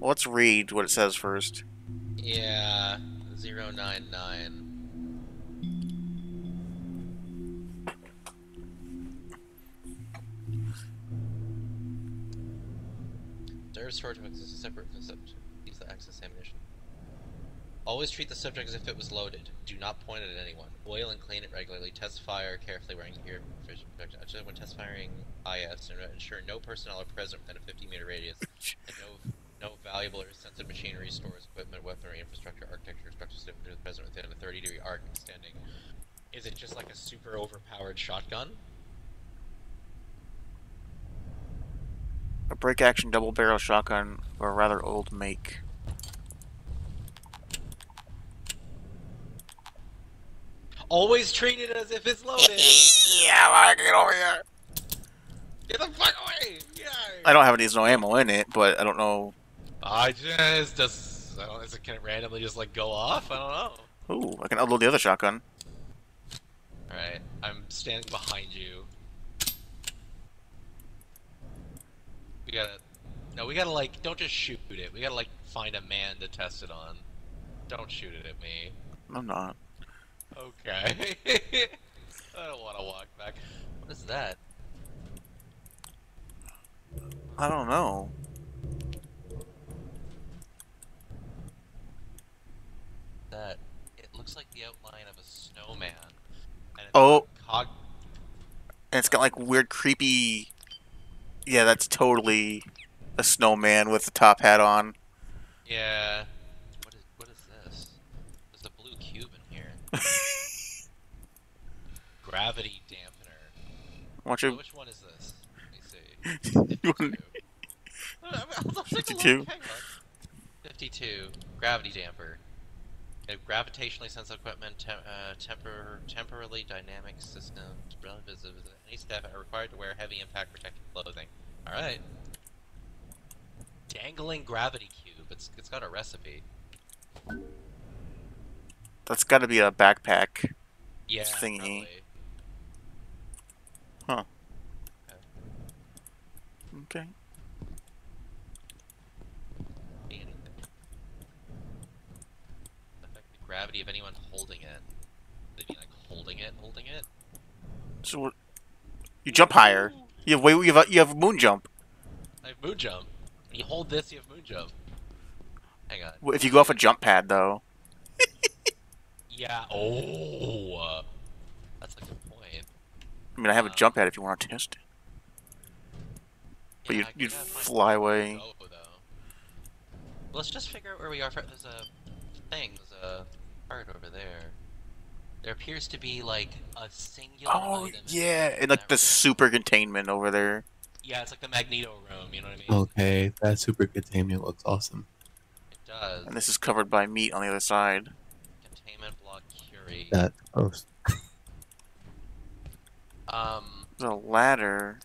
Let's read what it says first. Yeah, 099. air storage box is separate from. Use the access ammunition. Always treat the subject as if it was loaded. Do not point it at anyone. Oil and clean it regularly. Test fire carefully wearing ear protection. When test firing IFs, ensure no personnel are present within a 50 meter radius. and no, no valuable or sensitive machinery, stores, equipment, weaponry, infrastructure, architecture, structures, present within a 30 degree arc extending. Is it just like a super overpowered shotgun? A break action double barrel shotgun for a rather old make. Always treat it as if it's loaded. yeah, I get over here. Get the fuck away! Yeah. I don't have any no ammo in it, but I don't know. I just does. I don't. Is it, can it randomly just like go off? I don't know. Ooh, I can unload the other shotgun. All right, I'm standing behind you. We gotta. No, we gotta like. Don't just shoot it. We gotta like find a man to test it on. Don't shoot it at me. I'm not. Okay. I don't want to walk back. What is that? I don't know. That it looks like the outline of a snowman. And it's Oh. And it's got like weird, creepy. Yeah, that's totally a snowman with a top hat on. yeah. What is what is this? There's a blue cube in here. Gravity dampener. Why don't So you? which one is this? Let me see. 52. Uh, I mean, hold on, take a 52? 52. Gravity damper. Gravitationally sensitive equipment, tem- uh, temper- temporarily dynamic systems, relative to any staff are required to wear heavy impact protective clothing. Alright. Dangling gravity cube. It's, it's got a recipe. That's got to be a backpack. Yeah, Thingy. probably. Huh. Okay. Be anything. Affect the gravity of anyone holding it. They mean like holding it, holding it? So what? You jump higher. You have way. You have a, you have a moon jump. I have moon jump. When you hold this, you have moon jump. Hang on. If you go off a jump pad, though. Yeah. Oh. Uh, that's a good point. I mean, I have a Uh, jump pad if you want to test it. But Yeah, you'd, you'd fly away. go. Let's just figure out where we are. For, there's a thing. There's a part over there. There appears to be like a singular. Oh item yeah, and like the that- super containment over there. Yeah, it's like the Magneto room. You know what I Oh. mean? Okay, that super containment looks awesome. It does. And this is covered by meat on the other side. Containment block Curie. That gross. Um, There's a ladder,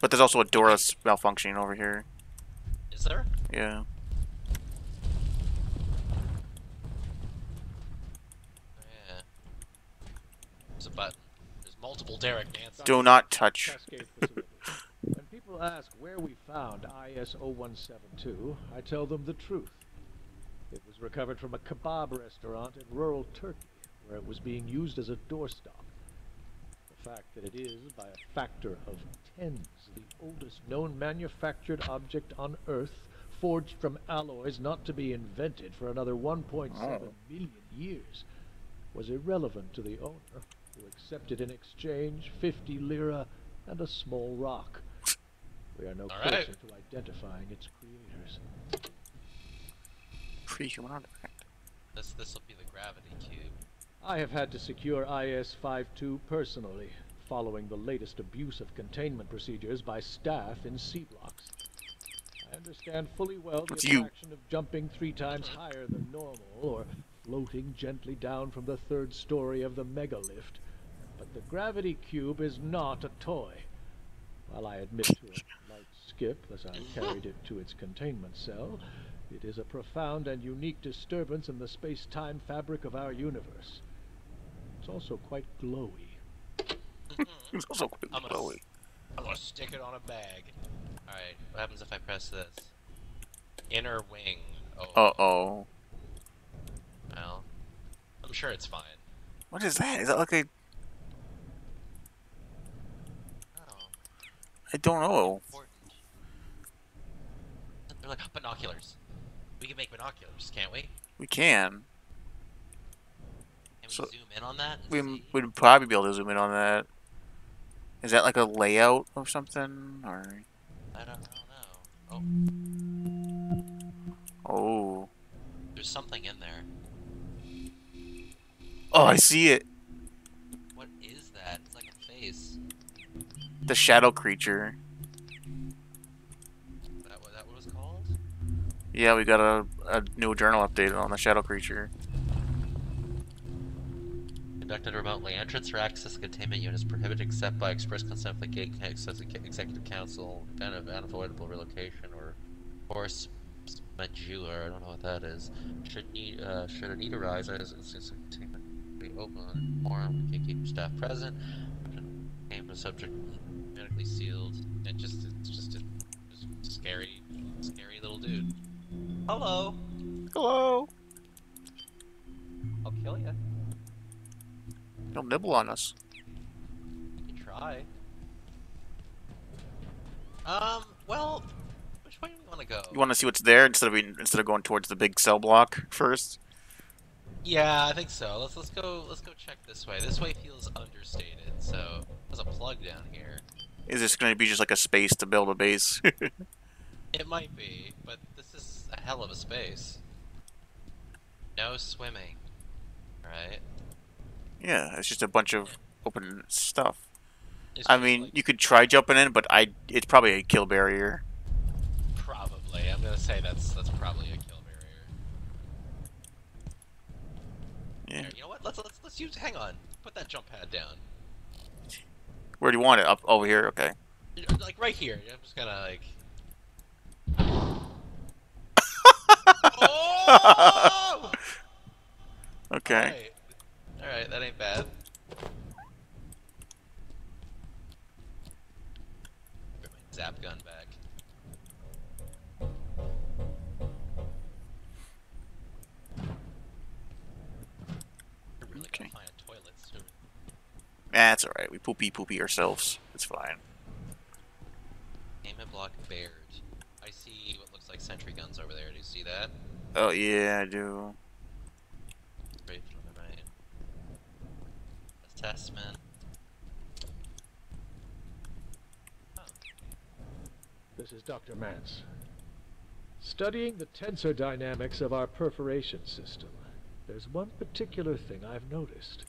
but there's also a door malfunctioning over here. is there? Yeah. Oh, yeah. There's a button. There's multiple Derek dancing. Do not touch. When people ask where we found IS-0172, I tell them the truth. It was recovered from a kebab restaurant in rural Turkey, where it was being used as a doorstop. The fact that it is, by a factor of tens, the oldest known manufactured object on Earth, forged from alloys not to be invented for another 1.7 Oh. million years, was irrelevant to the owner, who accepted in exchange 50 lira and a small rock. We are no All closer right. to identifying its creators. Pre-human artifact. This this will be the gravity cube. I have had to secure IS-52 personally, following the latest abuse of containment procedures by staff in C blocks. I understand fully well the It's you. attraction of jumping three times higher than normal, or floating gently down from the third story of the megalift. But the gravity cube is not a toy. While I admit to a light skip as I carried it to its containment cell, it is a profound and unique disturbance in the space-time fabric of our universe. It's also quite glowy. It's also quite I'm gonna, glowy. s- I'm gonna stick it on a bag. Alright, what happens if I press this? Inner wing. Oh, Uh oh. well. I'm sure it's fine. What is that? Is that like a? Oh, I don't know. They're like binoculars. We can make binoculars, can't we? We can. Can we So- zoom in on that? We would probably be able to zoom in on that. Is that like a layout or something? Or I don't, I don't know. Oh, oh, there's something in there. oh, I see it. What is that? It's like a face. The shadow creature. That what that was called? Yeah, we got a, a new journal update on the shadow creature. Conducted remotely. Entrance or access to containment unit is prohibited except by express consent of the gate executive council. Kind of unavoidable relocation or force majeure. I don't know what that is. Should need uh, should a need arise, as of containment be open forum, we can keep staff present. Game the subject sealed, and just it's just a, scary, scary little dude. Hello. Hello. I'll kill you. He'll nibble on us. You try. Um. Well, which way do we want to go? You want to see what's there instead of instead of going towards the big cell block first? Yeah, I think so. Let's let's go let's go check this way. This way feels understated. So there's a plug down here. Is this going to be just like a space to build a base? It might be, but this is a hell of a space. No swimming. Right? yeah, it's just a bunch of open stuff. It's I mean, like- you could try jumping in, but I it's probably a kill barrier. probably. I'm gonna say that's that's probably a kill barrier. Yeah. Here, you know what? Let's let's let's use. Hang on. Put that jump pad down. Where do you want it? Up over here? Okay. Like right here. I'm just gonna like. oh! Okay. Alright. Alright, that ain't bad. Zap gun back. That's all right. We poopy poopy ourselves. It's fine. Aim and block bared. I see what looks like sentry guns over there. Do you see that? Oh yeah, I do. Right from the right. Assessment. Oh. This is Dr. Mance. Studying the tensor dynamics of our perforation system, there's one particular thing I've noticed.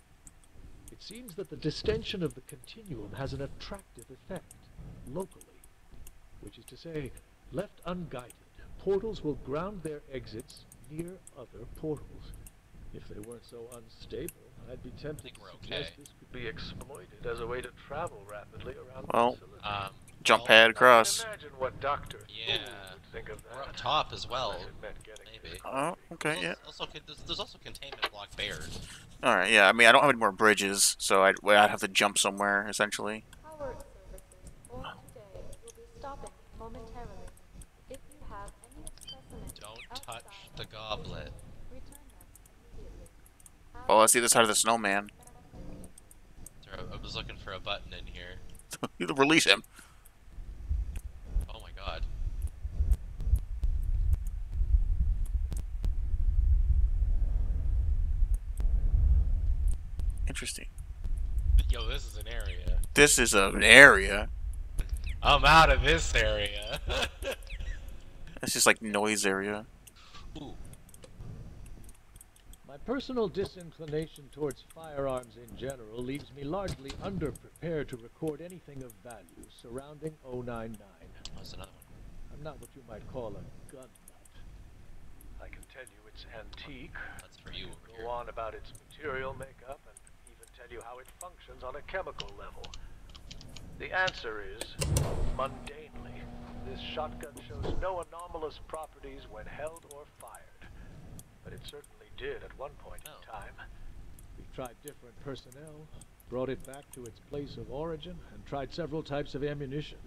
It seems that the distension of the continuum has an attractive effect, locally. Which is to say, left unguided, portals will ground their exits near other portals. If they weren't so unstable, I'd be tempted to suggest okay. this could be exploited as a way to travel rapidly around Well, the facility. Um, Jump pad I across. imagine what Dr. Yeah. Fool think of We're up top as well. Unless it meant getting Maybe. Oh, okay, yeah. Also, there's, there's also containment block bared. All right, yeah. I mean, I don't have any more bridges, so I'd, well, I'd have to jump somewhere essentially. Power services for today will be stopping momentarily. If you have any specimens Don't touch the goblet. return them oh, immediately. Oh, let's see this side of the snowman. Sorry, I was looking for a button in here. Release him. Oh my god. Interesting. Yo, this is an area. This is an area. I'm out of this area. It's just like noise area. Ooh. My personal disinclination towards firearms in general leaves me largely underprepared to record anything of value surrounding 099. What's another one? I'm not what you might call a gun nut. I can tell you it's antique, That's for you over go here. on about its material makeup, and even tell you how it functions on a chemical level. The answer is, mundanely, this shotgun shows no anomalous properties when held or fired. But it certainly did at one point Oh. in time. We've tried different personnel, brought it back to its place of origin, and tried several types of ammunition.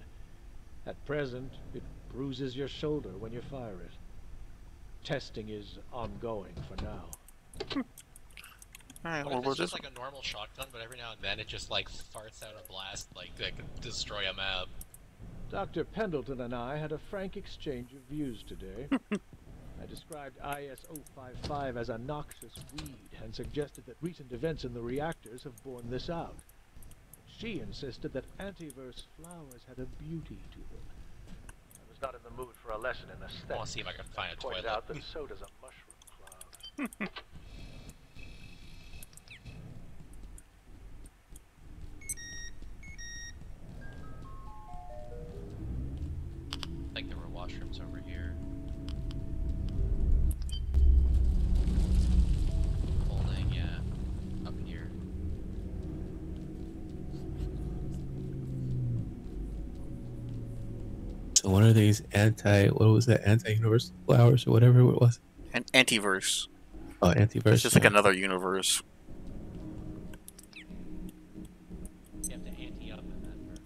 At present, it bruises your shoulder when you fire it. Testing is ongoing for now. All right, well, we'll it's just just like a normal shotgun, but every now and then it just like farts out a blast like that could destroy a map? Dr. Pendleton and I had a frank exchange of views today. I described IS 055 as a noxious weed and suggested that recent events in the reactors have borne this out. She insisted that antiverse flowers had a beauty to them. I was not in the mood for a lesson in aesthetics. I wanna see if I can find a Pointed toilet. out that so does a mushroom cloud. So what are these anti? What was that? Anti-universal flowers or whatever it was? an antiverse. Oh, antiverse. It's just like another universe. You have to ante up in that verse,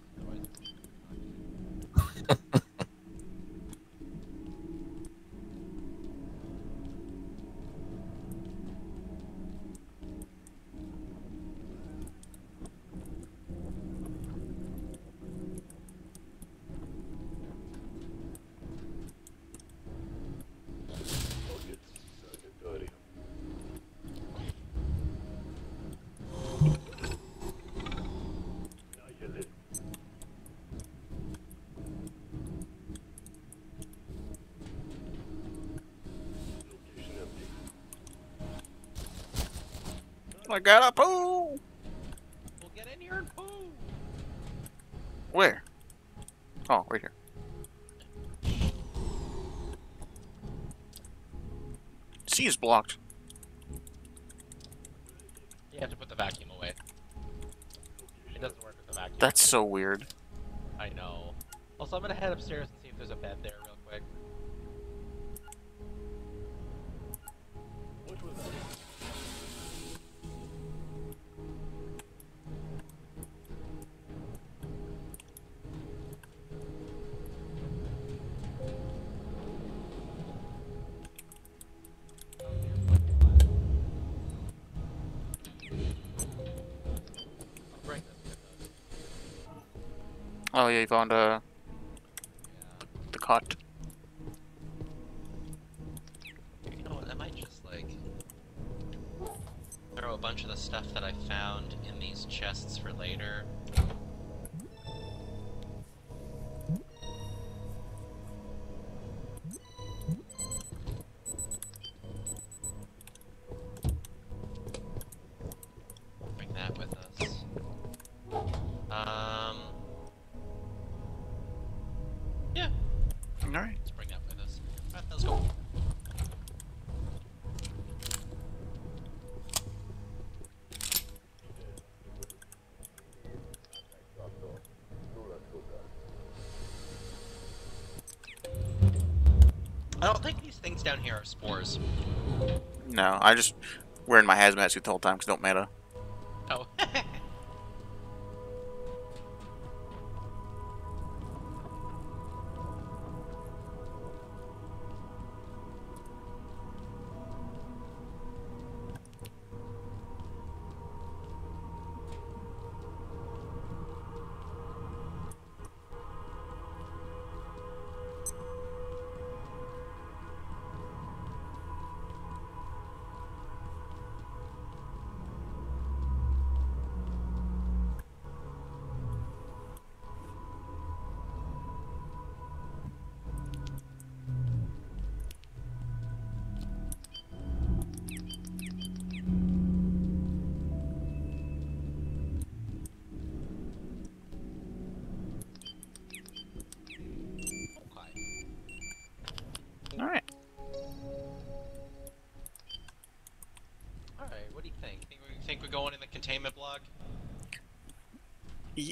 I gotta poo! We'll get in here and poo. Where? Oh, right here. C is blocked. You have to put the vacuum away. It doesn't work with the vacuum. That's so weird. I know. Also, I'm gonna head upstairs and see if there's a bed there Oh yeah, you found uh, the cot. You know what? I might just like throw a bunch of the stuff that I found in these chests for later. I don't think these things down here are spores. No, I just wearing my hazmat suit the whole time because don't matter.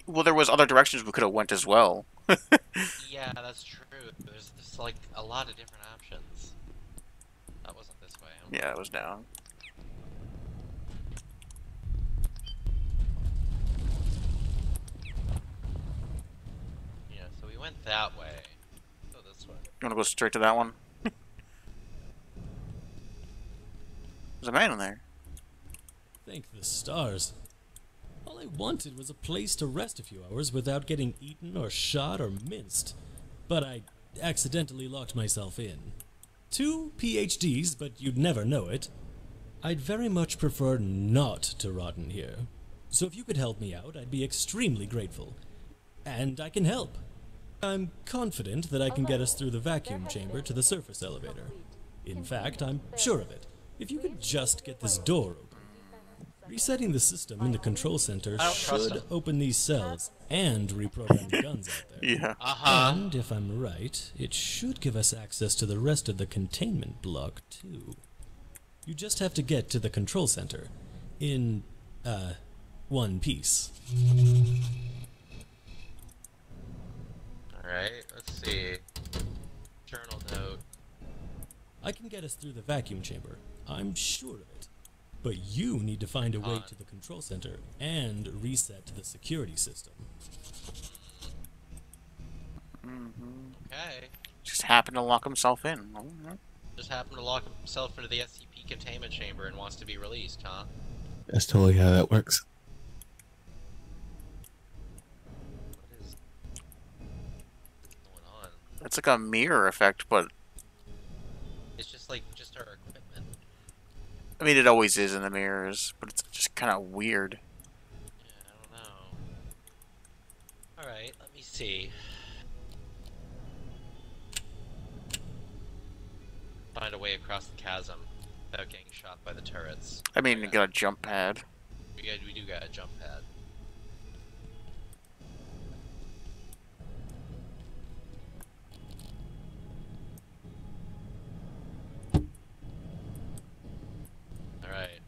Well, there was other directions we could have went as well. Yeah, that's true. There's just like a lot of different options. That wasn't this way. huh? Yeah, it was down. Yeah, so we went that way. Go this way. You wanna go straight to that one? There's a man in there. Thank the stars. Wanted was a place to rest a few hours without getting eaten or shot or minced. But I accidentally locked myself in. Two PhDs, but you'd never know it. I'd very much prefer not to rot in here. So if you could help me out, I'd be extremely grateful. And I can help. I'm confident that I can get us through the vacuum chamber to the surface elevator. In fact, I'm sure of it. If you could just get this door open. Resetting the system in the control center I don't trust should open these cells and reprogram the guns out there. Yeah. Uh huh. And if I'm right, it should give us access to the rest of the containment block too. You just have to get to the control center in uh one piece. Alright, let's see. Journal note. I can get us through the vacuum chamber. I'm sure of it. But you need to find a way Fine. to the control center and reset the security system. Mm-hmm. Okay. Just happened to lock himself in. Alright. Just happened to lock himself into the SCP containment chamber and wants to be released, huh? That's totally how that works. What is going on? That's like a mirror effect, but It's just like just our equipment. I mean, it always is in the mirrors, but it's just kind of weird. Yeah, I don't know. Alright, let me see. Find a way across the chasm. without getting shot by the turrets. I mean, you got a jump pad. We, got, we do got a jump pad. Alright.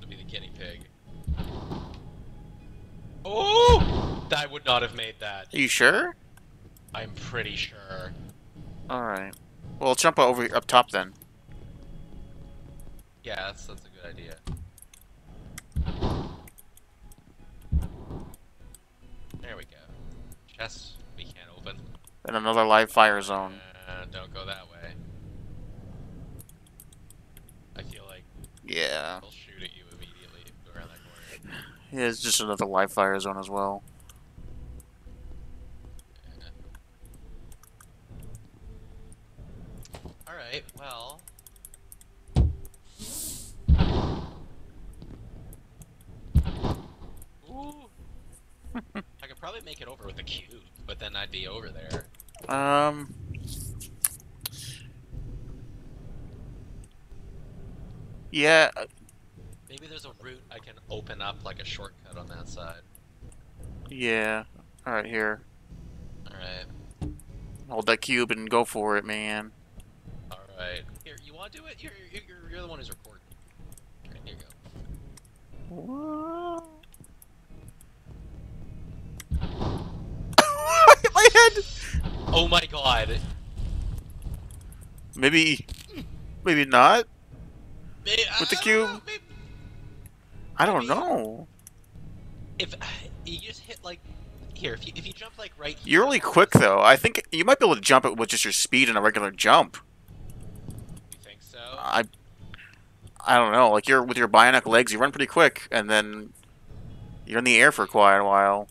Let me be the guinea pig. Oh! I would not have made that. Are you sure? I'm pretty sure. Alright. Well, jump over up top then. Yeah, that's, that's a good idea. There we go. Chest we can't open. And another live fire zone. Uh, don't go that way. I feel like Yeah. they'll shoot at you immediately if you go around that corner. Yeah, it's just another live fire zone as well. Alright, well. Ooh. I could probably make it over with a cube, but then I'd be over there. Um. Yeah, uh, Maybe there's a route I can open up like a shortcut on that side. yeah. Alright, here. Alright. Hold that cube and go for it, man. Alright. Here, you want to do it? You're, you're, you're- the one who's recording. Here, here you go. My head! Oh my god. Maybe. Maybe not? May- With the I don't cube? know, maybe- I don't Maybe. know. If you just hit like here, if you if you jump like right here. You're really quick, though. I think you might be able to jump it with just your speed and a regular jump. You think so? I. I don't know. Like, you're with your bionic legs, you run pretty quick, and then. You're in the air for quite a while.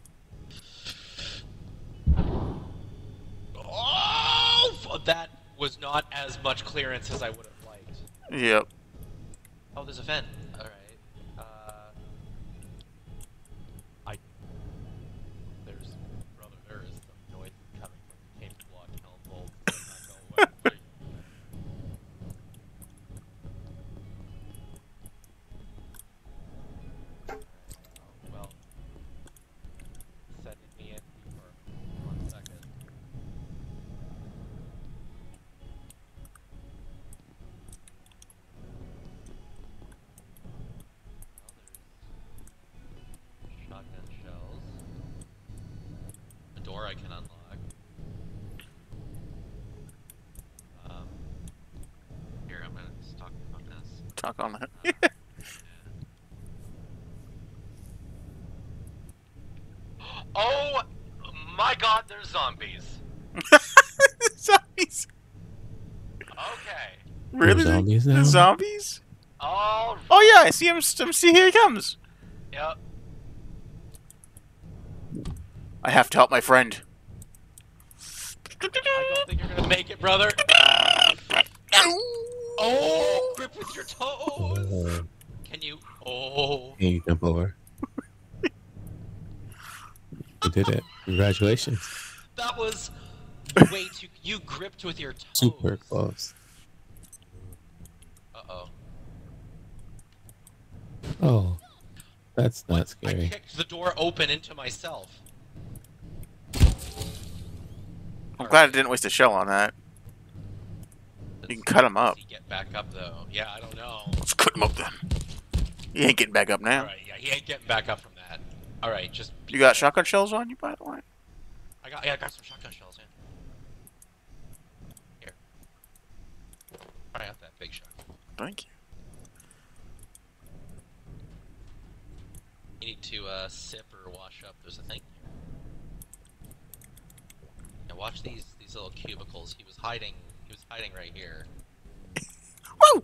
Oh, that was not as much clearance as I would have liked. Yep. Oh, there's a vent. All right. Uh, I. There's brother. There is some noise coming from the cable block bolts. my god, zombies. zombies. Okay. Really? zombies The zombies? All Oh yeah, I see him. I see here he comes. yep. I have to help my friend. I don't think you're gonna make it, brother. Oh, grip with your toes. Oh, Can you? Oh. can you jump over? You did it. Congratulations. That was way too. You gripped with your toes. Super close. Uh oh. Oh, that's not I scary. kicked the door open into myself. I'm glad I didn't waste a shell on that. You can cut him up. He get back up though? Yeah, I don't know. Let's cut him up then. He ain't getting back up now. All right, yeah, he ain't getting back up from that. All right, just. be You got shotgun shells on you, by the way? I got, yeah, I got some shotgun shells in. Here. I got that big shotgun. Thank you. You need to uh, sip or wash up. There's a thing here. Now watch these these little cubicles. He was hiding. He was hiding right here. Woo!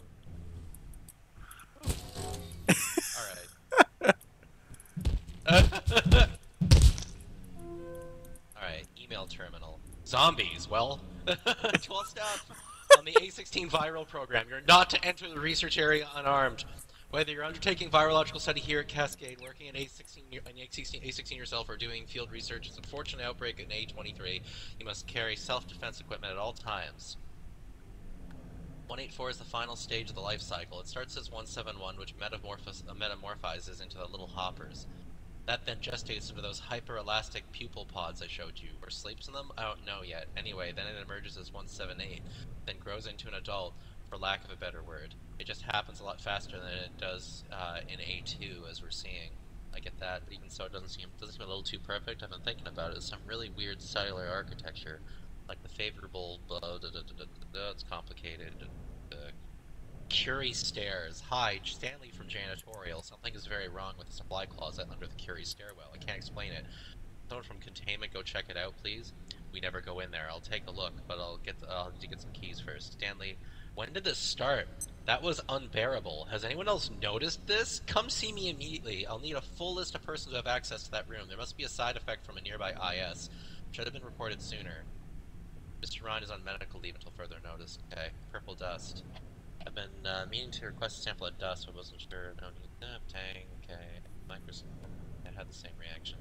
All right. All right. Email terminal. Zombies. Well, 12 staff on the A16 viral program. You're not to enter the research area unarmed. Whether you're undertaking virological study here at Cascade, working in A16, in A16, A16 yourself, or doing field research, it's a fortunate outbreak in A23. You must carry self-defense equipment at all times. 184 is the final stage of the life cycle. It starts as 171, which metamorphos- uh, metamorphizes into the little hoppers. That then gestates into those hyperelastic pupil pods I showed you, or sleeps in them? I don't know yet. Anyway, then it emerges as 178, then grows into an adult, for lack of a better word. It just happens a lot faster than it does uh, in A2, as we're seeing. I get that, but even so, it doesn't seem doesn't seem a little too perfect. I've been thinking about it. It's some really weird cellular architecture, like the favorable. Blah, da, da, it's complicated. Uh, Curie stairs. Hi, Stanley from janitorial. Something is very wrong with the supply closet under the Curie stairwell. I can't explain it. Someone from containment, go check it out, please. We never go in there. I'll take a look, but I'll get the, I'll need to get some keys first. Stanley, when did this start? That was unbearable. Has anyone else noticed this? Come see me immediately. I'll need a full list of persons who have access to that room. There must be a side effect from a nearby IS. Should have been reported sooner. Mr. Ryan is on medical leave until further notice. Okay. Purple dust. I've been uh, meaning to request a sample of dust, but wasn't sure. No need. Uh, tang. Okay. Microsoft. I had the same reaction.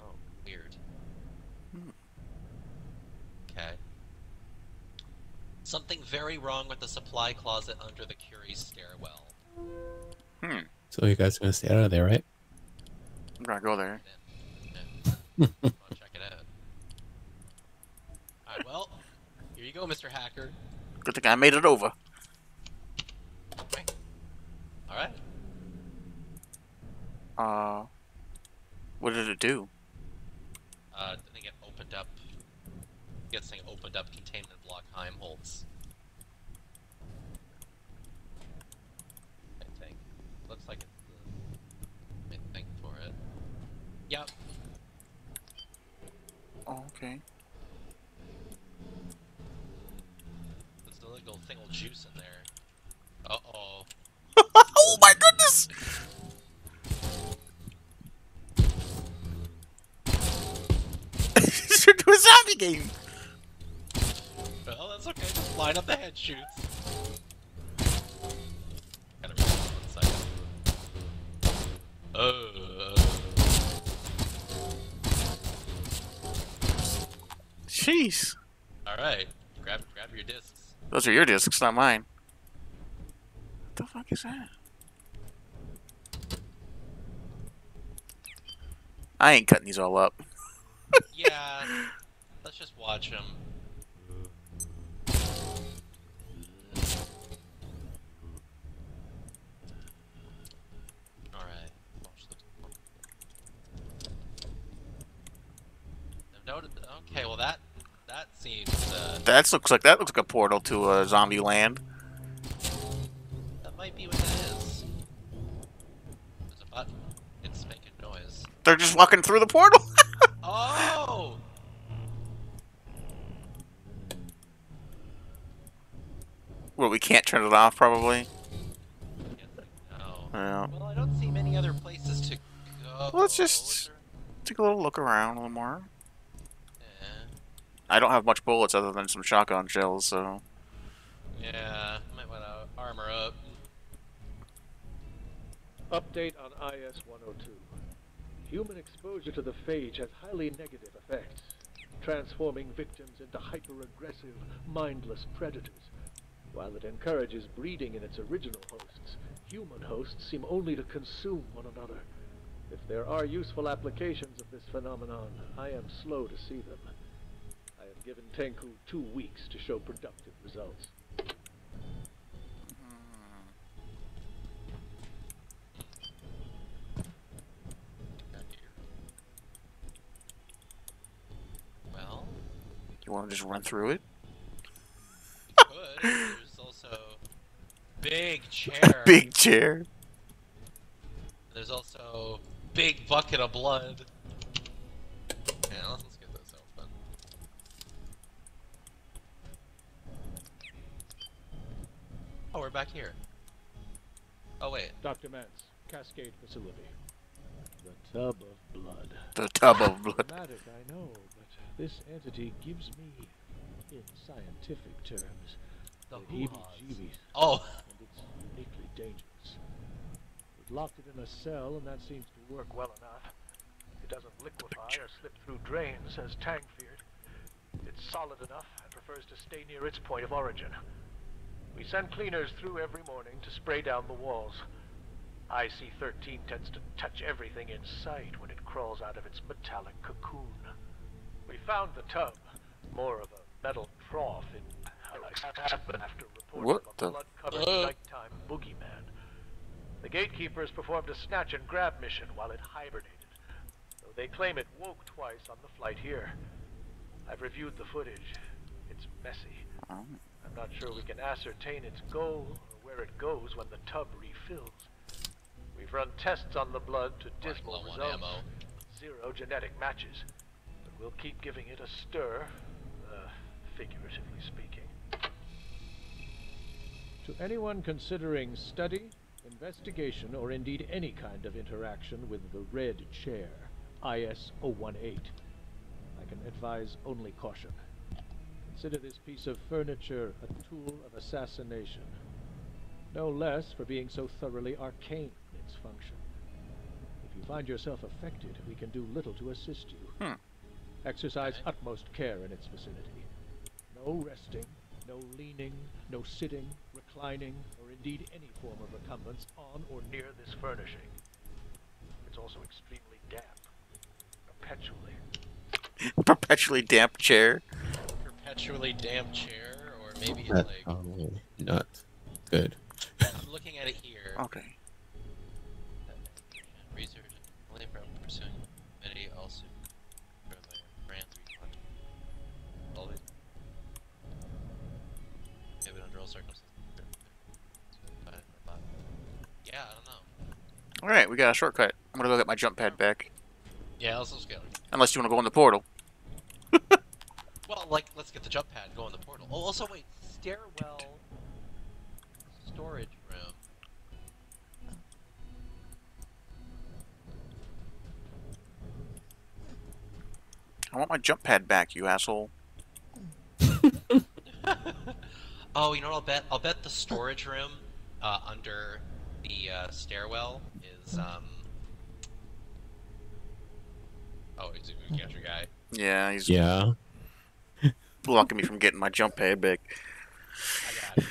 Oh, weird. Okay. Something very wrong with the supply closet under the Curie stairwell. Hmm. So you guys are gonna stay out of there, right? I'm gonna go there. I'll check it out. Alright, well, here you go, Mr. Hacker. Good thing I made it over. Alright. Uh, what did it do? Uh, I think it opened up. I guess saying opened up containment block Heimholtz. I think. Looks like it's the thing for it. Yep. Okay. Little thing of juice in there. Uh oh. oh my goodness! It's into a zombie game. Well, that's okay. Just line up the head shoots. Gotta read this one second. Uh, Jeez. Alright. Grab grab your discs. Those are your discs, not mine. What the fuck is that? I ain't cutting these all up. Yeah. Let's just watch them. Alright. Watch the- I've noted. Okay, well that that seems uh, That looks like that looks like a portal to a zombie land. that might be what it is. There's a button. It's making noise. They're just walking through the portal. Oh! well, we can't turn it off, probably. No. Yeah. Well, I don't see many other places to go. Let's just take a little look around a little more. Yeah. I don't have much bullets other than some shotgun shells, so Yeah. Might want to armor up. Update on IS-102. Human exposure to the phage has highly negative effects, transforming victims into hyper-aggressive, mindless predators. While it encourages breeding in its original hosts, human hosts seem only to consume one another. If there are useful applications of this phenomenon, I am slow to see them. I have given Tenku two weeks to show productive results. Well, you want to just run through it? could. There's also big chair. Big chair. There's also big bucket of blood. Yeah, let's, let's get this open. Oh, we're back here. Oh wait. Dr. Mance, Cascade Facility. The tub of blood. The tub of blood. Dramatic, I know, but this entity gives me, in scientific terms, The the heebie-jeebies. Oh. And it's uniquely dangerous. We've locked it in a cell, and that seems to work well enough. It doesn't liquefy or slip through drains, as Tang feared. Its It's solid enough and prefers to stay near its point of origin. We send cleaners through every morning to spray down the walls. IC-13 tends to touch everything in sight when it crawls out of its metallic cocoon. We found the tub, more of a metal trough in after reports What of a blood-covered nighttime boogeyman. The gatekeepers performed a snatch and grab mission while it hibernated, though they claim it woke twice on the flight here. I've reviewed the footage. It's messy. Oh. I'm not sure we can ascertain its goal or where it goes when the tub refills. We've run tests on the blood to dismal low results. ammo. Zero genetic matches. But we'll keep giving it a stir, uh, figuratively speaking. To anyone considering study, investigation, or indeed any kind of interaction with the Red Chair, IS-018, I can advise only caution. Consider this piece of furniture a tool of assassination. No less for being so thoroughly arcane in its function. If you find yourself affected, we can do little to assist you. Hmm. Exercise utmost care in its vicinity. No resting, no leaning, no sitting, reclining, or indeed any form of recumbence on or near this furnishing. It's also extremely damp. Perpetually. Perpetually damp chair. Perpetually damp chair, or maybe it's That's like probably not good. I'm looking at it here. Okay. Research only from pursuing many also from the brand refund. Always. Maybe under all circumstances. Yeah, I don't know. Alright, we got a shortcut. I'm gonna go get my jump pad back. Yeah, let's go. Unless you wanna go in the portal. Well, like, let's get the jump pad, go in the portal. Oh, also, wait, stairwell, storage room. I want my jump pad back, you asshole. Oh, you know what I'll bet? I'll bet the storage room uh, under the uh, stairwell is um. Oh, he's a good catcher guy. Yeah, he's Yeah. Blocking me from getting my jump pad back. I got it.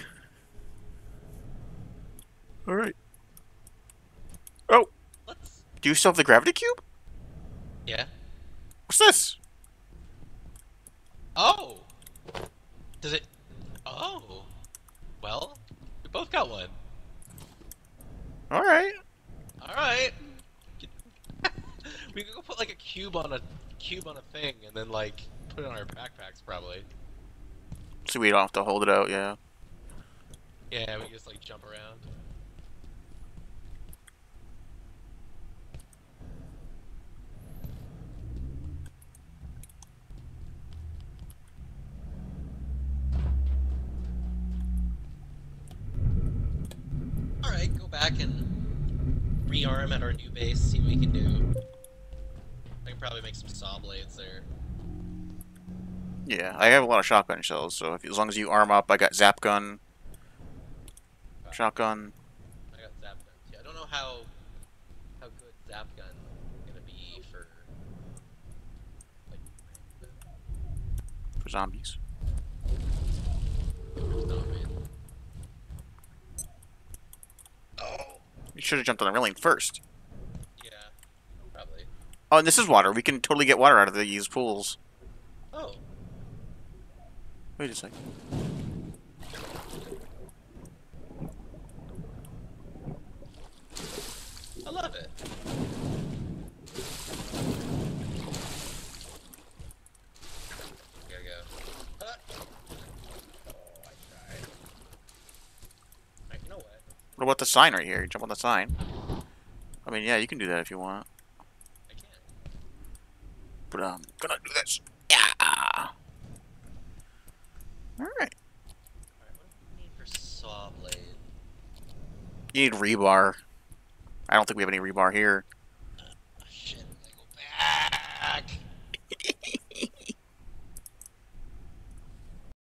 Alright. Oh, Let's. do you still have the gravity cube? Yeah. What's this? Oh. Does it? Oh. Well, we both got one. Alright. All right. we could go put like a cube on a cube on a thing, and then like put it on our backpacks, probably. So we don't have to hold it out, yeah. Yeah, we can just like jump around. Alright, go back and rearm at our new base, see what we can do. I can probably make some saw blades there. Yeah, I have a lot of shotgun shells, so if, as long as you arm up, I got zap gun, shotgun. I got zap gun. Yeah, I don't know how how good zap gun is gonna be for like for zombies. zombies. You should have jumped on the railing first. Yeah, probably. Oh, and this is water. We can totally get water out of these pools. Oh, Wait a second. I love it. There we go. Ah. Oh, I tried. Alright, you know what? What about the sign right here? You Jump on the sign. I mean, yeah, you can do that if you want. I can't. But I'm gonna do this. Yeah. Alright. Alright, what do we need for saw blade? You need rebar. I don't think we have any rebar here.